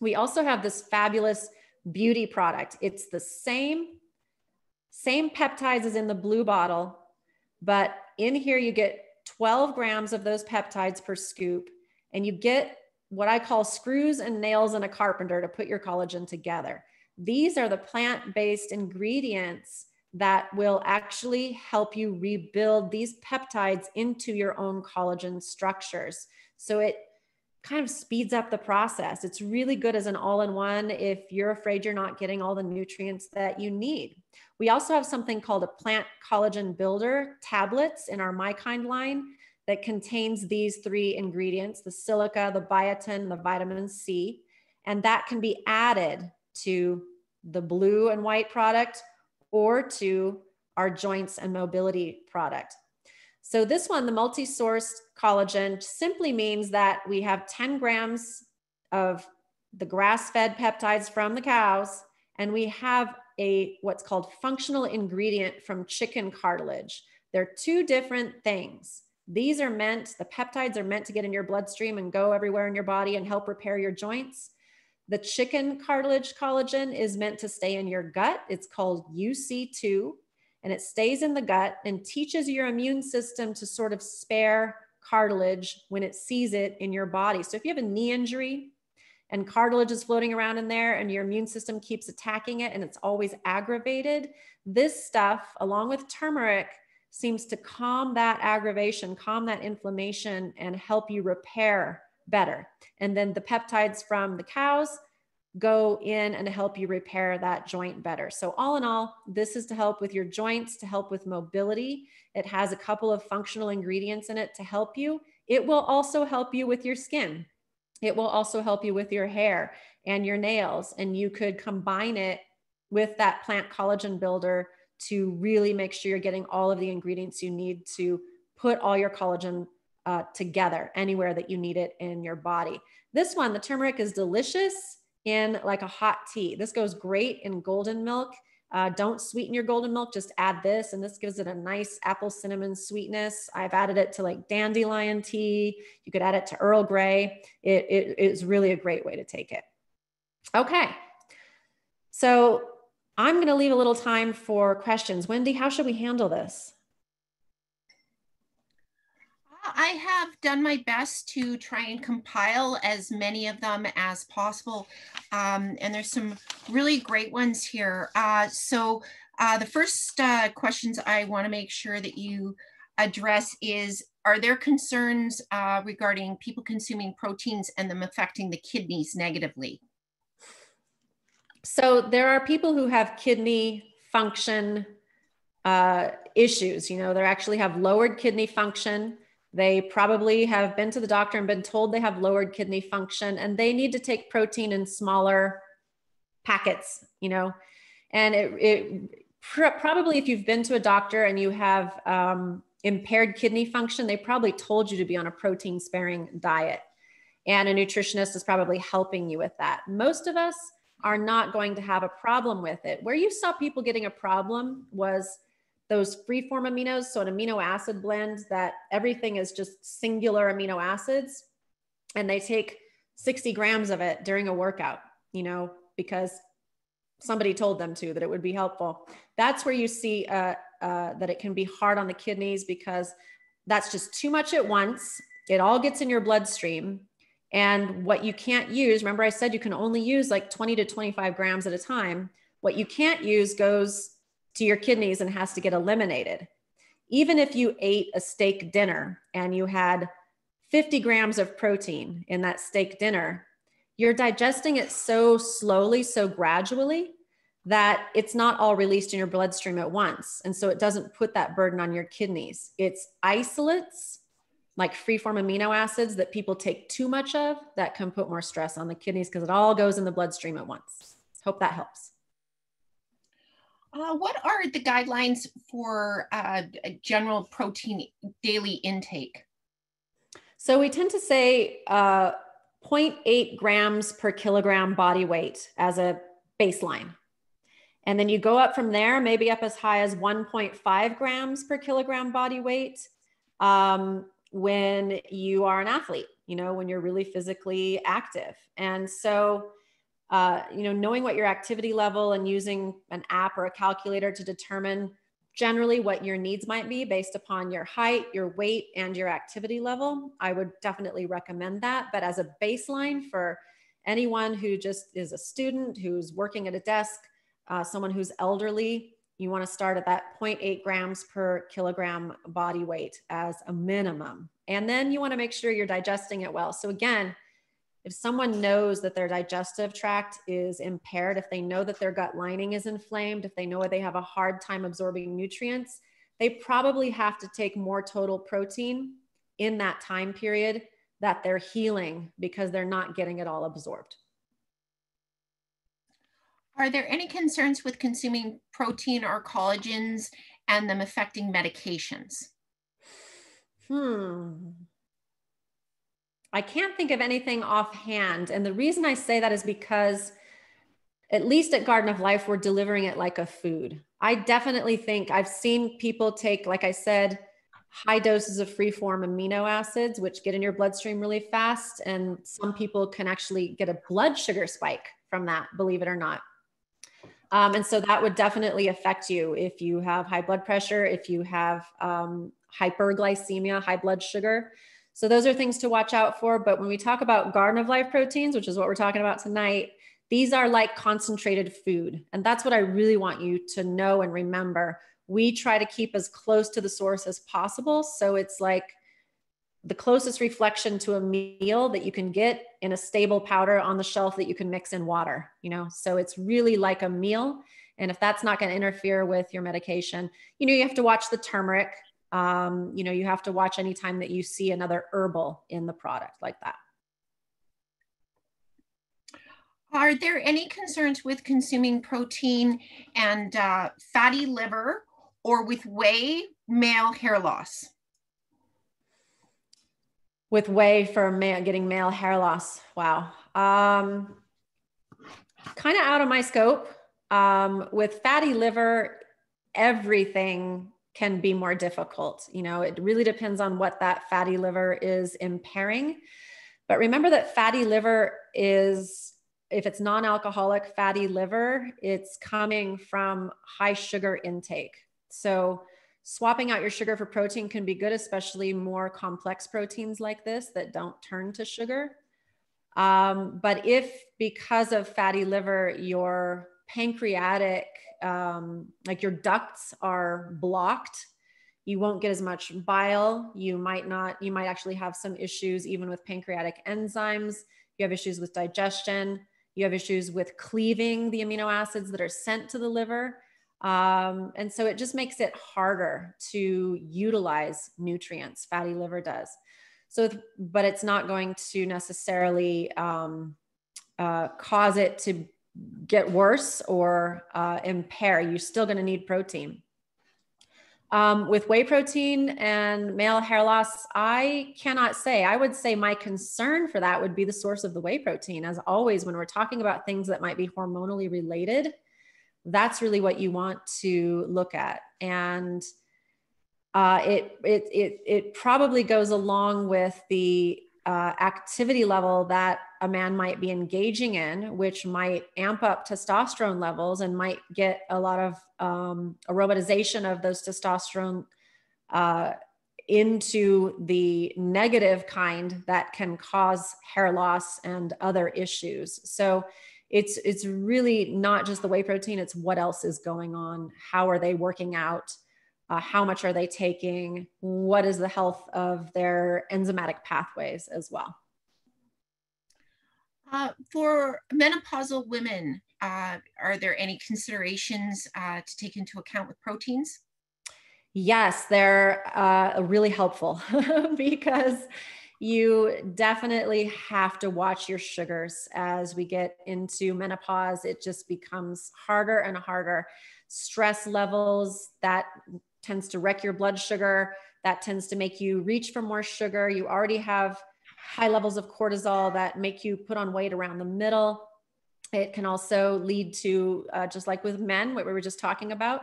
We also have this fabulous beauty product. It's the same, same peptides as in the blue bottle, but in here you get 12 grams of those peptides per scoop, and you get what I call screws and nails and a carpenter to put your collagen together. These are the plant based ingredients that will actually help you rebuild these peptides into your own collagen structures. So it kind of speeds up the process. It's really good as an all in one if you're afraid you're not getting all the nutrients that you need. We also have something called a plant collagen builder tablets in our MyKind line that contains these three ingredients the silica, the biotin, the vitamin C. And that can be added to the blue and white product or to our joints and mobility product. So this one, the multi-sourced collagen, simply means that we have 10 grams of the grass-fed peptides from the cows, and we have a what's called functional ingredient from chicken cartilage. They're two different things. These are meant, the peptides are meant to get in your bloodstream and go everywhere in your body and help repair your joints. The chicken cartilage collagen is meant to stay in your gut. It's called UC2, and it stays in the gut and teaches your immune system to sort of spare cartilage when it sees it in your body. So if you have a knee injury and cartilage is floating around in there and your immune system keeps attacking it and it's always aggravated, this stuff, along with turmeric, seems to calm that aggravation, calm that inflammation, and help you repair better. And then the peptides from the cows go in and help you repair that joint better. So, all in all, this is to help with your joints, to help with mobility. It has a couple of functional ingredients in it to help you. It will also help you with your skin. It will also help you with your hair and your nails. And you could combine it with that plant collagen builder to really make sure you're getting all of the ingredients you need to put all your collagen uh, together anywhere that you need it in your body. This one, the turmeric is delicious in like a hot tea. This goes great in golden milk. Uh, don't sweeten your golden milk, just add this, and this gives it a nice apple cinnamon sweetness. I've added it to like dandelion tea. You could add it to Earl Grey. It, it is really a great way to take it. Okay, so I'm going to leave a little time for questions. Wendy, how should we handle this? I have done my best to try and compile as many of them as possible. Um, and there's some really great ones here. Uh, so uh, the first uh, questions I want to make sure that you address is, are there concerns uh, regarding people consuming proteins and them affecting the kidneys negatively? So there are people who have kidney function uh, issues. You know, they actually have lowered kidney function. They probably have been to the doctor and been told they have lowered kidney function and they need to take protein in smaller packets, you know, and it, it pr- probably if you've been to a doctor and you have um, impaired kidney function, they probably told you to be on a protein sparing diet. And a nutritionist is probably helping you with that. Most of us are not going to have a problem with it. Where you saw people getting a problem was those free-form aminos, so an amino acid blend that everything is just singular amino acids, and they take 60 grams of it during a workout, you know, because somebody told them to that it would be helpful. That's where you see uh, uh, that it can be hard on the kidneys because that's just too much at once. It all gets in your bloodstream. And what you can't use, remember I said you can only use like 20 to 25 grams at a time. What you can't use goes to your kidneys and has to get eliminated. Even if you ate a steak dinner and you had 50 grams of protein in that steak dinner, you're digesting it so slowly, so gradually that it's not all released in your bloodstream at once. And so it doesn't put that burden on your kidneys. It's isolates like free form amino acids that people take too much of that can put more stress on the kidneys because it all goes in the bloodstream at once. Hope that helps. Uh, what are the guidelines for uh, general protein daily intake? So we tend to say uh, 0.8 grams per kilogram body weight as a baseline. And then you go up from there, maybe up as high as 1.5 grams per kilogram body weight um, when you are an athlete, you know, when you're really physically active. And so, uh, you know, knowing what your activity level and using an app or a calculator to determine generally what your needs might be based upon your height, your weight, and your activity level. I would definitely recommend that. But as a baseline for anyone who just is a student, who's working at a desk, uh, someone who's elderly, you want to start at that 0.8 grams per kilogram body weight as a minimum. And then you want to make sure you're digesting it well. So, again, if someone knows that their digestive tract is impaired, if they know that their gut lining is inflamed, if they know they have a hard time absorbing nutrients, they probably have to take more total protein in that time period that they're healing because they're not getting it all absorbed. Are there any concerns with consuming protein or collagens and them affecting medications? Hmm. I can't think of anything offhand. And the reason I say that is because, at least at Garden of Life, we're delivering it like a food. I definitely think I've seen people take, like I said, high doses of free form amino acids, which get in your bloodstream really fast. And some people can actually get a blood sugar spike from that, believe it or not. Um, and so that would definitely affect you if you have high blood pressure, if you have um, hyperglycemia, high blood sugar. So those are things to watch out for. But when we talk about Garden of Life proteins, which is what we're talking about tonight, these are like concentrated food. And that's what I really want you to know and remember. We try to keep as close to the source as possible. So it's like the closest reflection to a meal that you can get in a stable powder on the shelf that you can mix in water, you know? So it's really like a meal. And if that's not going to interfere with your medication, you know, you have to watch the turmeric um, you know, you have to watch anytime that you see another herbal in the product like that. Are there any concerns with consuming protein and uh, fatty liver or with whey male hair loss? With whey for male, getting male hair loss. Wow. Um, kind of out of my scope. Um, with fatty liver, everything can be more difficult. You know, it really depends on what that fatty liver is impairing. But remember that fatty liver is, if it's non alcoholic fatty liver, it's coming from high sugar intake. So, swapping out your sugar for protein can be good, especially more complex proteins like this that don't turn to sugar. Um, but if because of fatty liver, your pancreatic, um, like your ducts are blocked, you won't get as much bile. You might not, you might actually have some issues even with pancreatic enzymes. You have issues with digestion. You have issues with cleaving the amino acids that are sent to the liver. Um, and so it just makes it harder to utilize nutrients, fatty liver does. So, but it's not going to necessarily um, uh, cause it to get worse or uh, impair. You're still going to need protein. Um, with whey protein and male hair loss, I cannot say. I would say my concern for that would be the source of the whey protein. As always, when we're talking about things that might be hormonally related, that's really what you want to look at. And uh, it, it, it, it probably goes along with the uh, activity level that a man might be engaging in, which might amp up testosterone levels and might get a lot of um, aromatization of those testosterone uh, into the negative kind that can cause hair loss and other issues. So it's it's really not just the whey protein; it's what else is going on. How are they working out? Uh, how much are they taking, what is the health of their enzymatic pathways as well. Uh, for menopausal women, uh, are there any considerations uh, to take into account with proteins? Yes, they're uh, really helpful because you definitely have to watch your sugars as we get into menopause. It just becomes harder and harder. Stress levels that tends to wreck your blood sugar. That tends to make you reach for more sugar. You already have high levels of cortisol that make you put on weight around the middle. It can also lead to, uh, just like with men, what we were just talking about,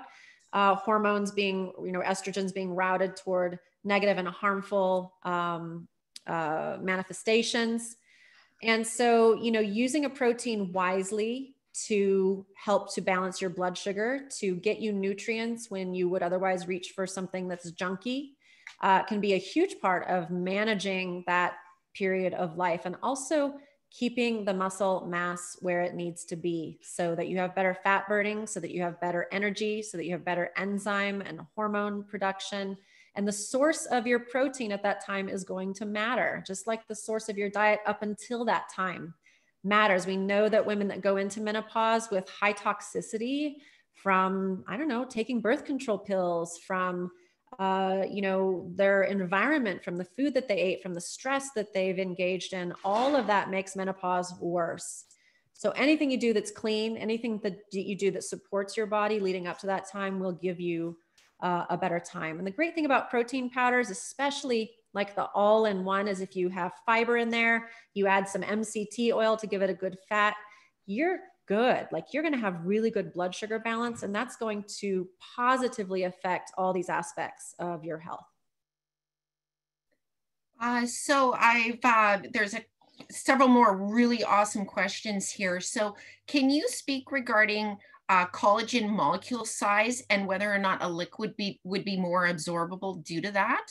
uh, hormones being, you know, estrogens being routed toward negative and harmful um, uh, manifestations. And so, you know, using a protein wisely to help to balance your blood sugar, to get you nutrients when you would otherwise reach for something that's junky, uh, can be a huge part of managing that period of life and also keeping the muscle mass where it needs to be so that you have better fat burning, so that you have better energy, so that you have better enzyme and hormone production. And the source of your protein at that time is going to matter, just like the source of your diet up until that time matters. We know that women that go into menopause with high toxicity from, I don't know, taking birth control pills, from, uh, you know, their environment, from the food that they ate, from the stress that they've engaged in, all of that makes menopause worse. So anything you do that's clean, anything that you do that supports your body leading up to that time will give you uh, a better time. And the great thing about protein powders, especially like the all in one is if you have fiber in there, you add some MCT oil to give it a good fat, you're good. Like you're going to have really good blood sugar balance, and that's going to positively affect all these aspects of your health. Uh, so I've uh, there's a several more really awesome questions here. So can you speak regarding uh, collagen molecule size and whether or not a liquid be, would be more absorbable due to that?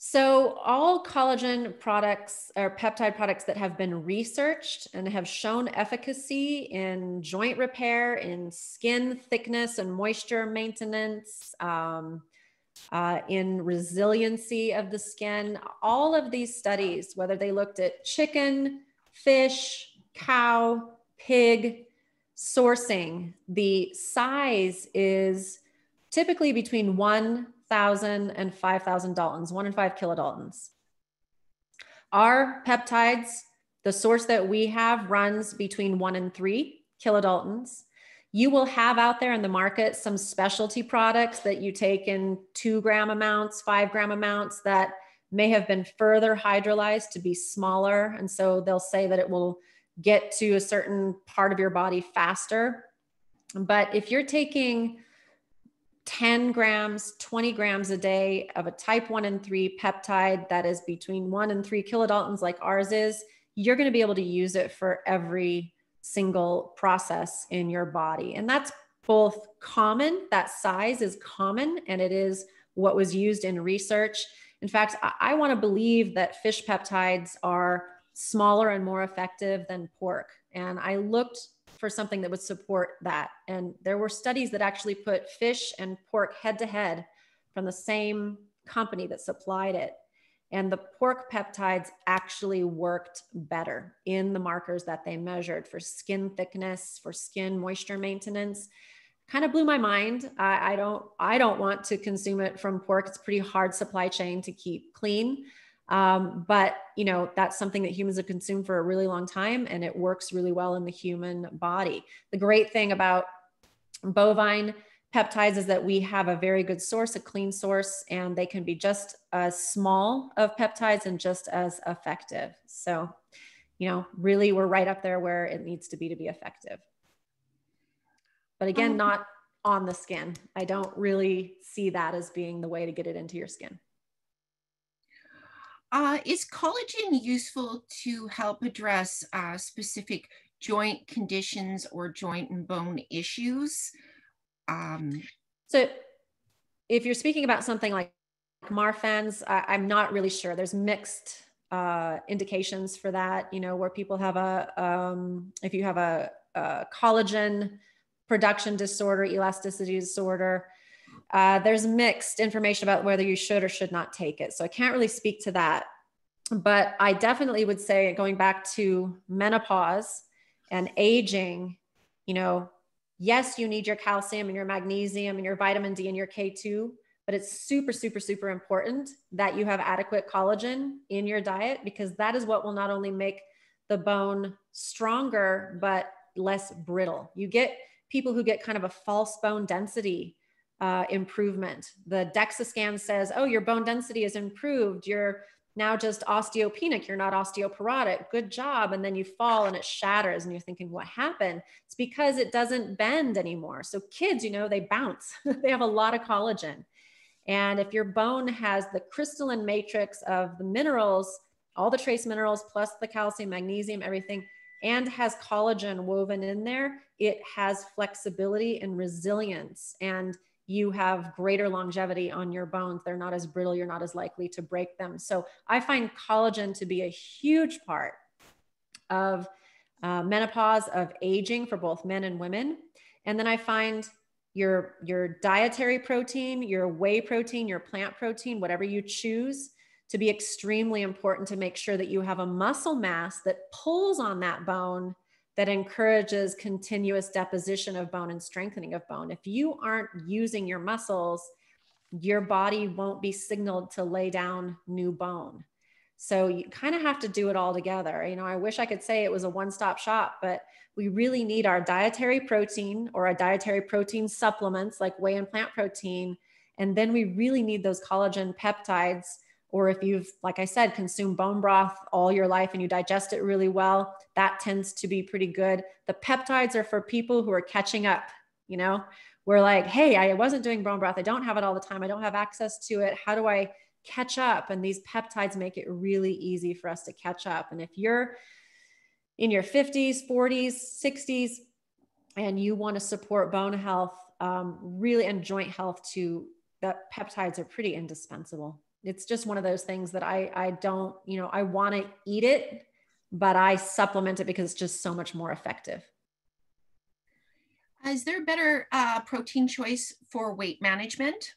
So, all collagen products or peptide products that have been researched and have shown efficacy in joint repair, in skin thickness and moisture maintenance, um, uh, in resiliency of the skin, all of these studies, whether they looked at chicken, fish, cow, pig, sourcing, the size is typically between one thousand and five thousand daltons, one in five kilodaltons. Our peptides, the source that we have runs between one and three kilodaltons. You will have out there in the market some specialty products that you take in two gram amounts, five gram amounts that may have been further hydrolyzed to be smaller. And so they'll say that it will get to a certain part of your body faster. But if you're taking 10 grams, 20 grams a day of a type 1 and 3 peptide that is between 1 and 3 kilodaltons, like ours is, you're going to be able to use it for every single process in your body. And that's both common, that size is common, and it is what was used in research. In fact, I, I want to believe that fish peptides are smaller and more effective than pork. And I looked for something that would support that. And there were studies that actually put fish and pork head to head from the same company that supplied it. And the pork peptides actually worked better in the markers that they measured for skin thickness, for skin moisture maintenance. Kind of blew my mind. I, I don't, I don't want to consume it from pork. It's pretty hard supply chain to keep clean. Um, but you know that's something that humans have consumed for a really long time, and it works really well in the human body. The great thing about bovine peptides is that we have a very good source, a clean source, and they can be just as small of peptides and just as effective. So, you know, really we're right up there where it needs to be to be effective. But again, um, not on the skin. I don't really see that as being the way to get it into your skin. Uh, is collagen useful to help address uh, specific joint conditions or joint and bone issues? Um, so, if you're speaking about something like Marfan's, I, am not really sure. There's mixed uh, indications for that. You know, where people have a, um, if you have a, a collagen production disorder, elasticity disorder, uh, there's mixed information about whether you should or should not take it. So I can't really speak to that. But I definitely would say, going back to menopause and aging, you know, yes, you need your calcium and your magnesium and your vitamin D and your K2, but it's super, super, super important that you have adequate collagen in your diet because that is what will not only make the bone stronger, but less brittle. You get people who get kind of a false bone density uh, improvement. The DEXA scan says, oh, your bone density is improved. You're now just osteopenic. You're not osteoporotic. Good job. And then you fall and it shatters and you're thinking, what happened? It's because it doesn't bend anymore. So kids, you know, they bounce. they have a lot of collagen. And if your bone has the crystalline matrix of the minerals, all the trace minerals plus the calcium, magnesium, everything, and has collagen woven in there, it has flexibility and resilience. And you have greater longevity on your bones. They're not as brittle, you're not as likely to break them. So I find collagen to be a huge part of uh, menopause, of aging for both men and women. And then I find your, your dietary protein, your whey protein, your plant protein, whatever you choose, to be extremely important to make sure that you have a muscle mass that pulls on that bone that encourages continuous deposition of bone and strengthening of bone. If you aren't using your muscles, your body won't be signaled to lay down new bone. So you kind of have to do it all together. You know, I wish I could say it was a one stop shop, but we really need our dietary protein or our dietary protein supplements like whey and plant protein. And then we really need those collagen peptides or if you've, like I said, consumed bone broth all your life and you digest it really well, that tends to be pretty good. The peptides are for people who are catching up, you know, we're like, hey, I wasn't doing bone broth. I don't have it all the time. I don't have access to it. How do I catch up? And these peptides make it really easy for us to catch up. And if you're in your 50s, 40s, 60s, and you want to support bone health, um, really, and joint health too, that peptides are pretty indispensable it's just one of those things that I I don't, you know, I want to eat it, but I supplement it because it's just so much more effective. Is there a better uh, protein choice for weight management?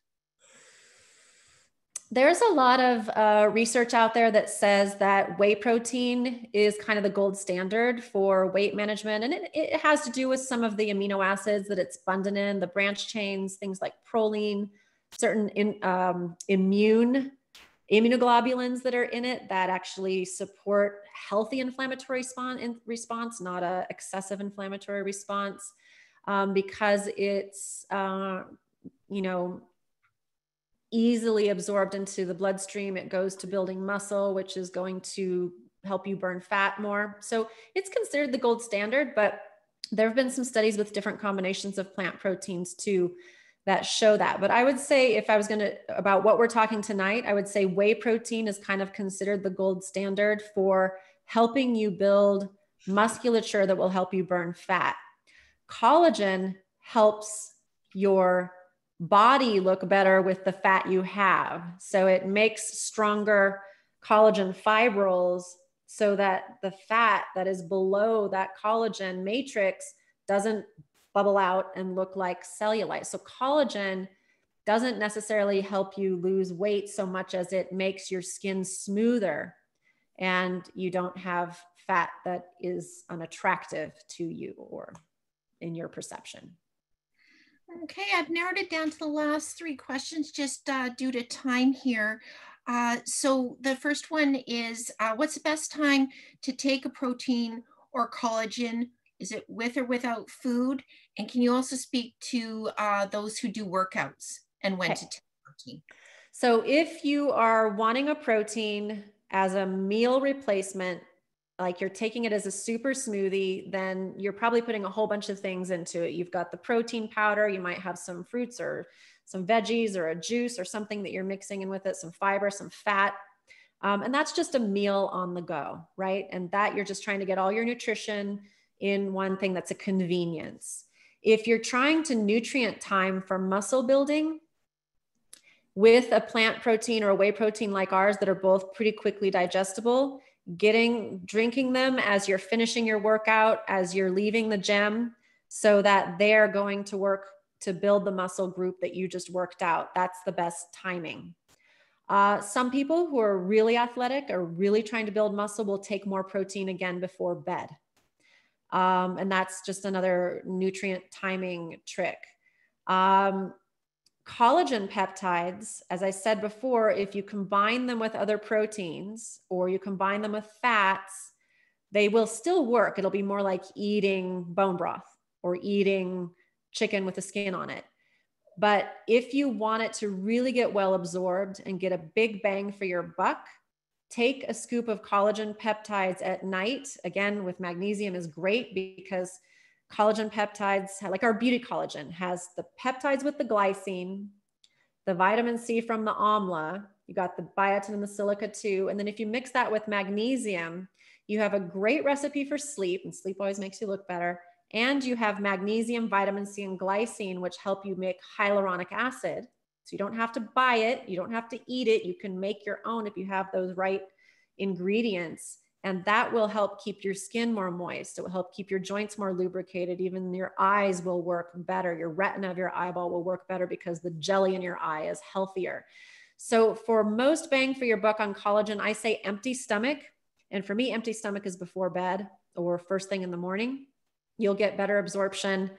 There's a lot of uh, research out there that says that whey protein is kind of the gold standard for weight management. And it, it has to do with some of the amino acids that it's abundant in, the branch chains, things like proline, certain in, um, immune immunoglobulins that are in it that actually support healthy inflammatory response, response not a excessive inflammatory response, um, because it's uh, you know easily absorbed into the bloodstream. It goes to building muscle, which is going to help you burn fat more. So it's considered the gold standard, but there have been some studies with different combinations of plant proteins too that show that. But I would say if I was going to about what we're talking tonight, I would say whey protein is kind of considered the gold standard for helping you build musculature that will help you burn fat. Collagen helps your body look better with the fat you have. So it makes stronger collagen fibrils so that the fat that is below that collagen matrix doesn't bubble out and look like cellulite. So collagen doesn't necessarily help you lose weight so much as it makes your skin smoother and you don't have fat that is unattractive to you or in your perception. Okay, I've narrowed it down to the last three questions just uh, due to time here. Uh, so the first one is, uh, what's the best time to take a protein or collagen? Is it with or without food? And can you also speak to uh, those who do workouts and when okay. to take protein? So if you are wanting a protein as a meal replacement, like you're taking it as a super smoothie, then you're probably putting a whole bunch of things into it. You've got the protein powder, you might have some fruits or some veggies or a juice or something that you're mixing in with it, some fiber, some fat. Um, and that's just a meal on the go, right? And that you're just trying to get all your nutrition in one thing that's a convenience. If you're trying to nutrient time for muscle building with a plant protein or a whey protein like ours that are both pretty quickly digestible, getting drinking them as you're finishing your workout, as you're leaving the gym, so that they're going to work to build the muscle group that you just worked out. That's the best timing. Uh, some people who are really athletic or really trying to build muscle will take more protein again before bed. Um, and that's just another nutrient timing trick. Um, collagen peptides, as I said before, if you combine them with other proteins or you combine them with fats, they will still work. It'll be more like eating bone broth or eating chicken with the skin on it. But if you want it to really get well absorbed and get a big bang for your buck, take a scoop of collagen peptides at night. Again, with magnesium is great because collagen peptides, like our beauty collagen, has the peptides with the glycine, the vitamin C from the amla, you got the biotin and the silica too. And then if you mix that with magnesium, you have a great recipe for sleep, and sleep always makes you look better. And you have magnesium, vitamin C, and glycine, which help you make hyaluronic acid. So you don't have to buy it, you don't have to eat it. You can make your own if you have those right ingredients. And that will help keep your skin more moist. It will help keep your joints more lubricated. Even your eyes will work better. Your retina of your eyeball will work better because the jelly in your eye is healthier. So, for most bang for your buck on collagen, I say empty stomach. And for me, empty stomach is before bed or first thing in the morning. You'll get better absorption.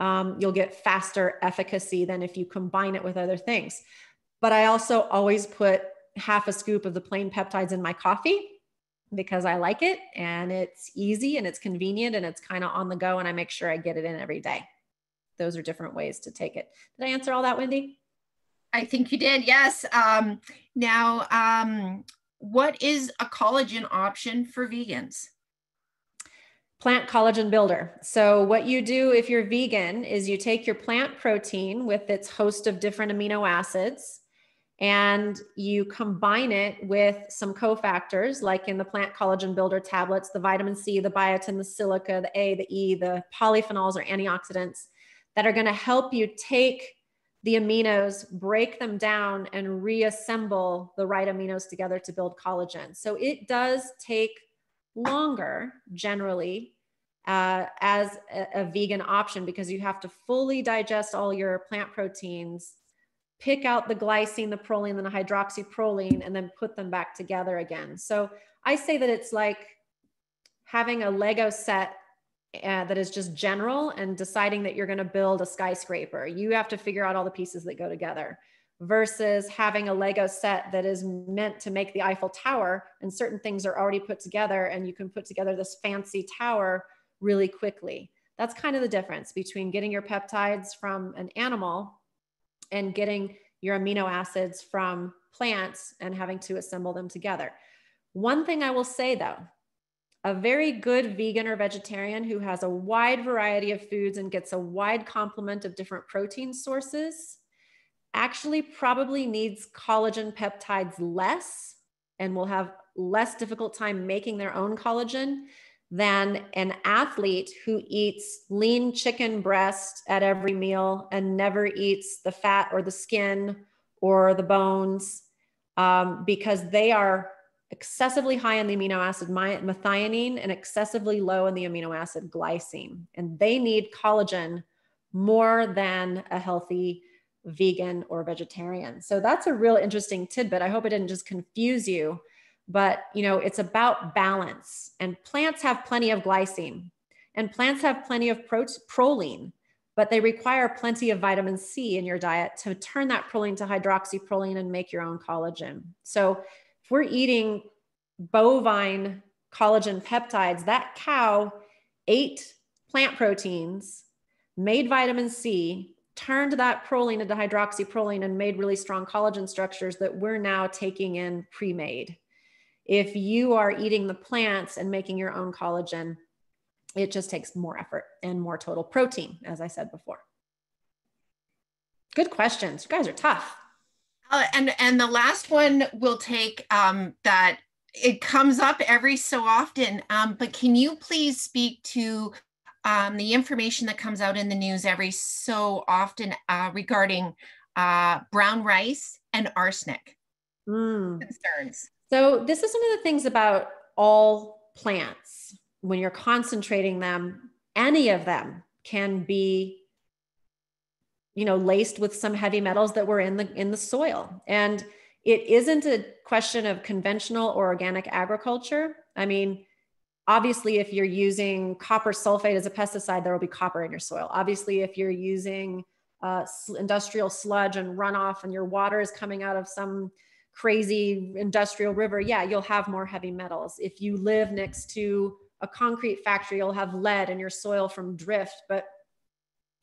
Um, you'll get faster efficacy than if you combine it with other things. But I also always put half a scoop of the plain peptides in my coffee because I like it and it's easy and it's convenient and it's kind of on the go and I make sure I get it in every day. Those are different ways to take it. Did I answer all that, Wendy? I think you did. Yes. Um, now, um, what is a collagen option for vegans? Plant collagen builder. So, what you do if you're vegan is you take your plant protein with its host of different amino acids and you combine it with some cofactors like in the plant collagen builder tablets the vitamin c the biotin the silica the a the e the polyphenols or antioxidants that are going to help you take the aminos break them down and reassemble the right aminos together to build collagen so it does take longer generally uh, as a, a vegan option because you have to fully digest all your plant proteins pick out the glycine, the proline, and the hydroxyproline, and then put them back together again. So I say that it's like having a Lego set uh, that is just general and deciding that you're going to build a skyscraper. You have to figure out all the pieces that go together versus having a Lego set that is meant to make the Eiffel Tower and certain things are already put together and you can put together this fancy tower really quickly. That's kind of the difference between getting your peptides from an animal and getting your amino acids from plants and having to assemble them together. One thing I will say though, a very good vegan or vegetarian who has a wide variety of foods and gets a wide complement of different protein sources actually probably needs collagen peptides less and will have less difficult time making their own collagen than an athlete who eats lean chicken breast at every meal and never eats the fat or the skin or the bones um, because they are excessively high in the amino acid methionine and excessively low in the amino acid glycine. And they need collagen more than a healthy vegan or vegetarian. So that's a real interesting tidbit. I hope it didn't just confuse you, but you know, it's about balance. And plants have plenty of glycine and plants have plenty of pro- proline, but they require plenty of vitamin C in your diet to turn that proline to hydroxyproline and make your own collagen. So if we're eating bovine collagen peptides, that cow ate plant proteins, made vitamin C, turned that proline into hydroxyproline and made really strong collagen structures that we're now taking in pre-made. If you are eating the plants and making your own collagen, it just takes more effort and more total protein, as I said before. Good questions. You guys are tough. Uh, and and the last one we'll take um, that it comes up every so often. Um, but can you please speak to um, the information that comes out in the news every so often uh, regarding uh, brown rice and arsenic mm. concerns? So this is one of the things about all plants. When you're concentrating them, any of them can be you know laced with some heavy metals that were in the in the soil and it isn't a question of conventional or organic agriculture i mean obviously if you're using copper sulfate as a pesticide there will be copper in your soil. Obviously if you're using uh, industrial sludge and runoff and your water is coming out of some crazy industrial river yeah you'll have more heavy metals. If you live next to a concrete factory you'll have lead in your soil from drift. But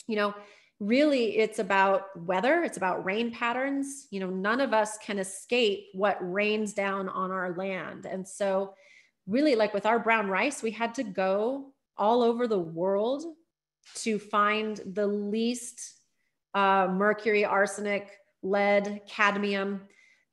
you know really it's about weather it's about rain patterns. You know none of us can escape what rains down on our land. And so really like with our brown rice we had to go all over the world to find the least uh, mercury arsenic lead cadmium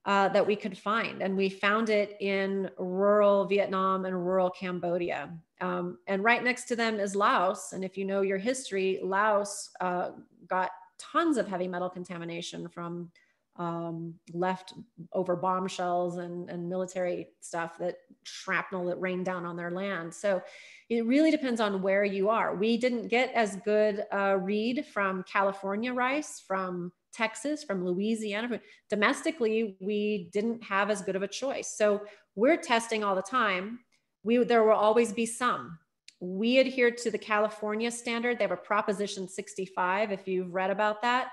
uh, that we could find. And we found it in rural Vietnam and rural Cambodia. Um, and right next to them is Laos. And if you know your history, Laos uh, got tons of heavy metal contamination from um, left over bombshells and, and military stuff that shrapnel that rained down on their land. So it really depends on where you are. We didn't get as good a read from California rice, from Texas, from Louisiana. Domestically, we didn't have as good of a choice. So we're testing all the time. We, there will always be some we adhere to the California standard. They have a Proposition 65, if you've read about that.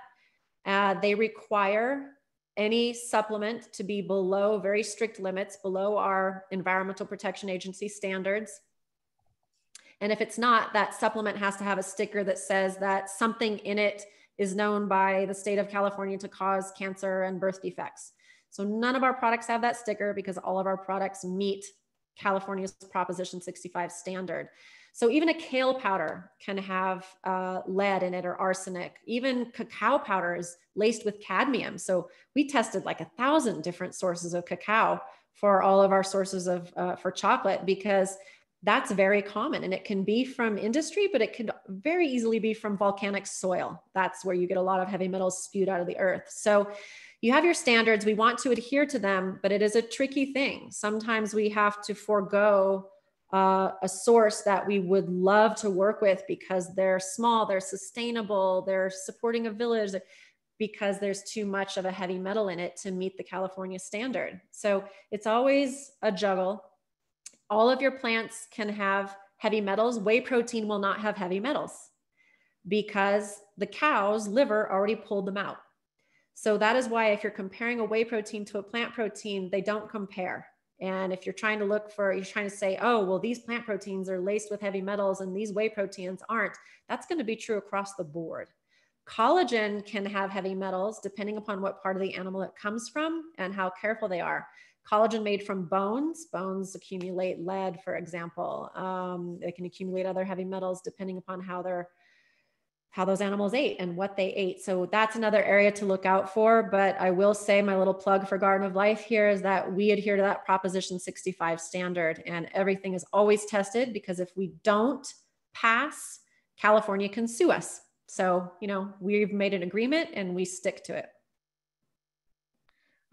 Uh, they require any supplement to be below very strict limits, below our Environmental Protection Agency standards. And if it's not, that supplement has to have a sticker that says that something in it is known by the state of California to cause cancer and birth defects. So none of our products have that sticker because all of our products meet California's Proposition 65 standard. So even a kale powder can have uh, lead in it or arsenic. Even cacao powder is laced with cadmium. So we tested like a thousand different sources of cacao for all of our sources of uh, for chocolate because that's very common and it can be from industry but it can very easily be from volcanic soil that's where you get a lot of heavy metals spewed out of the earth so you have your standards we want to adhere to them but it is a tricky thing sometimes we have to forego uh, a source that we would love to work with because they're small, they're sustainable, they're supporting a village because there's too much of a heavy metal in it to meet the California standard. So it's always a juggle. All of your plants can have heavy metals. Whey protein will not have heavy metals because the cow's liver already pulled them out. So that is why if you're comparing a whey protein to a plant protein, they don't compare. And if you're trying to look for, you're trying to say, oh, well, these plant proteins are laced with heavy metals and these whey proteins aren't, that's going to be true across the board. Collagen can have heavy metals depending upon what part of the animal it comes from and how careful they are. Collagen made from bones, bones accumulate lead, for example. Um, they can accumulate other heavy metals depending upon how they're how those animals ate and what they ate. So that's another area to look out for. But I will say my little plug for Garden of Life here is that we adhere to that Proposition 65 standard and everything is always tested because if we don't pass, California can sue us. So, you know, we've made an agreement and we stick to it.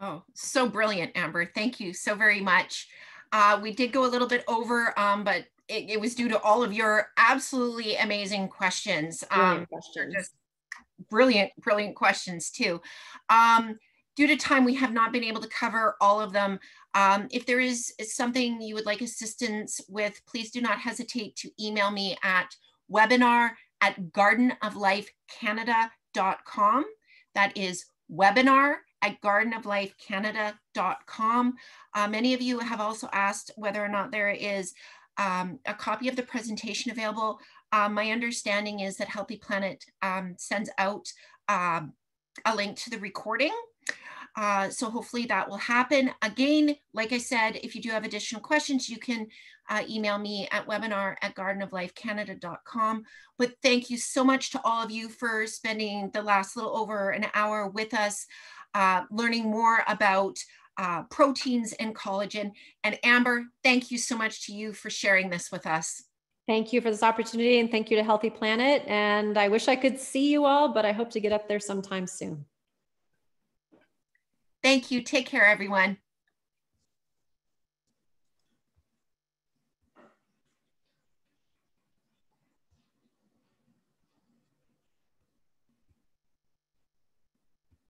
Oh, so brilliant, Amber. Thank you so very much. Uh, we did go a little bit over, um, but it, it, was due to all of your absolutely amazing questions. Um, questions. Just brilliant, brilliant questions too. Um, due to time, we have not been able to cover all of them. Um, if there is something you would like assistance with, please do not hesitate to email me at webinar at gardenoflifecanada.com. That is webinar at gardenoflifecanada.com. Uh, many of you have also asked whether or not there is um, a copy of the presentation available. Um, my understanding is that Healthy Planet um, sends out um, a link to the recording. Uh, so hopefully that will happen. Again, like I said, if you do have additional questions, you can uh, email me at webinar at gardenoflifecanada.com. But thank you so much to all of you for spending the last little over an hour with us, uh, learning more about uh, proteins and collagen. And Amber, thank you so much to you for sharing this with us. Thank you for this opportunity and thank you to Healthy Planet. And I wish I could see you all, but I hope to get up there sometime soon. Thank you. Take care, everyone.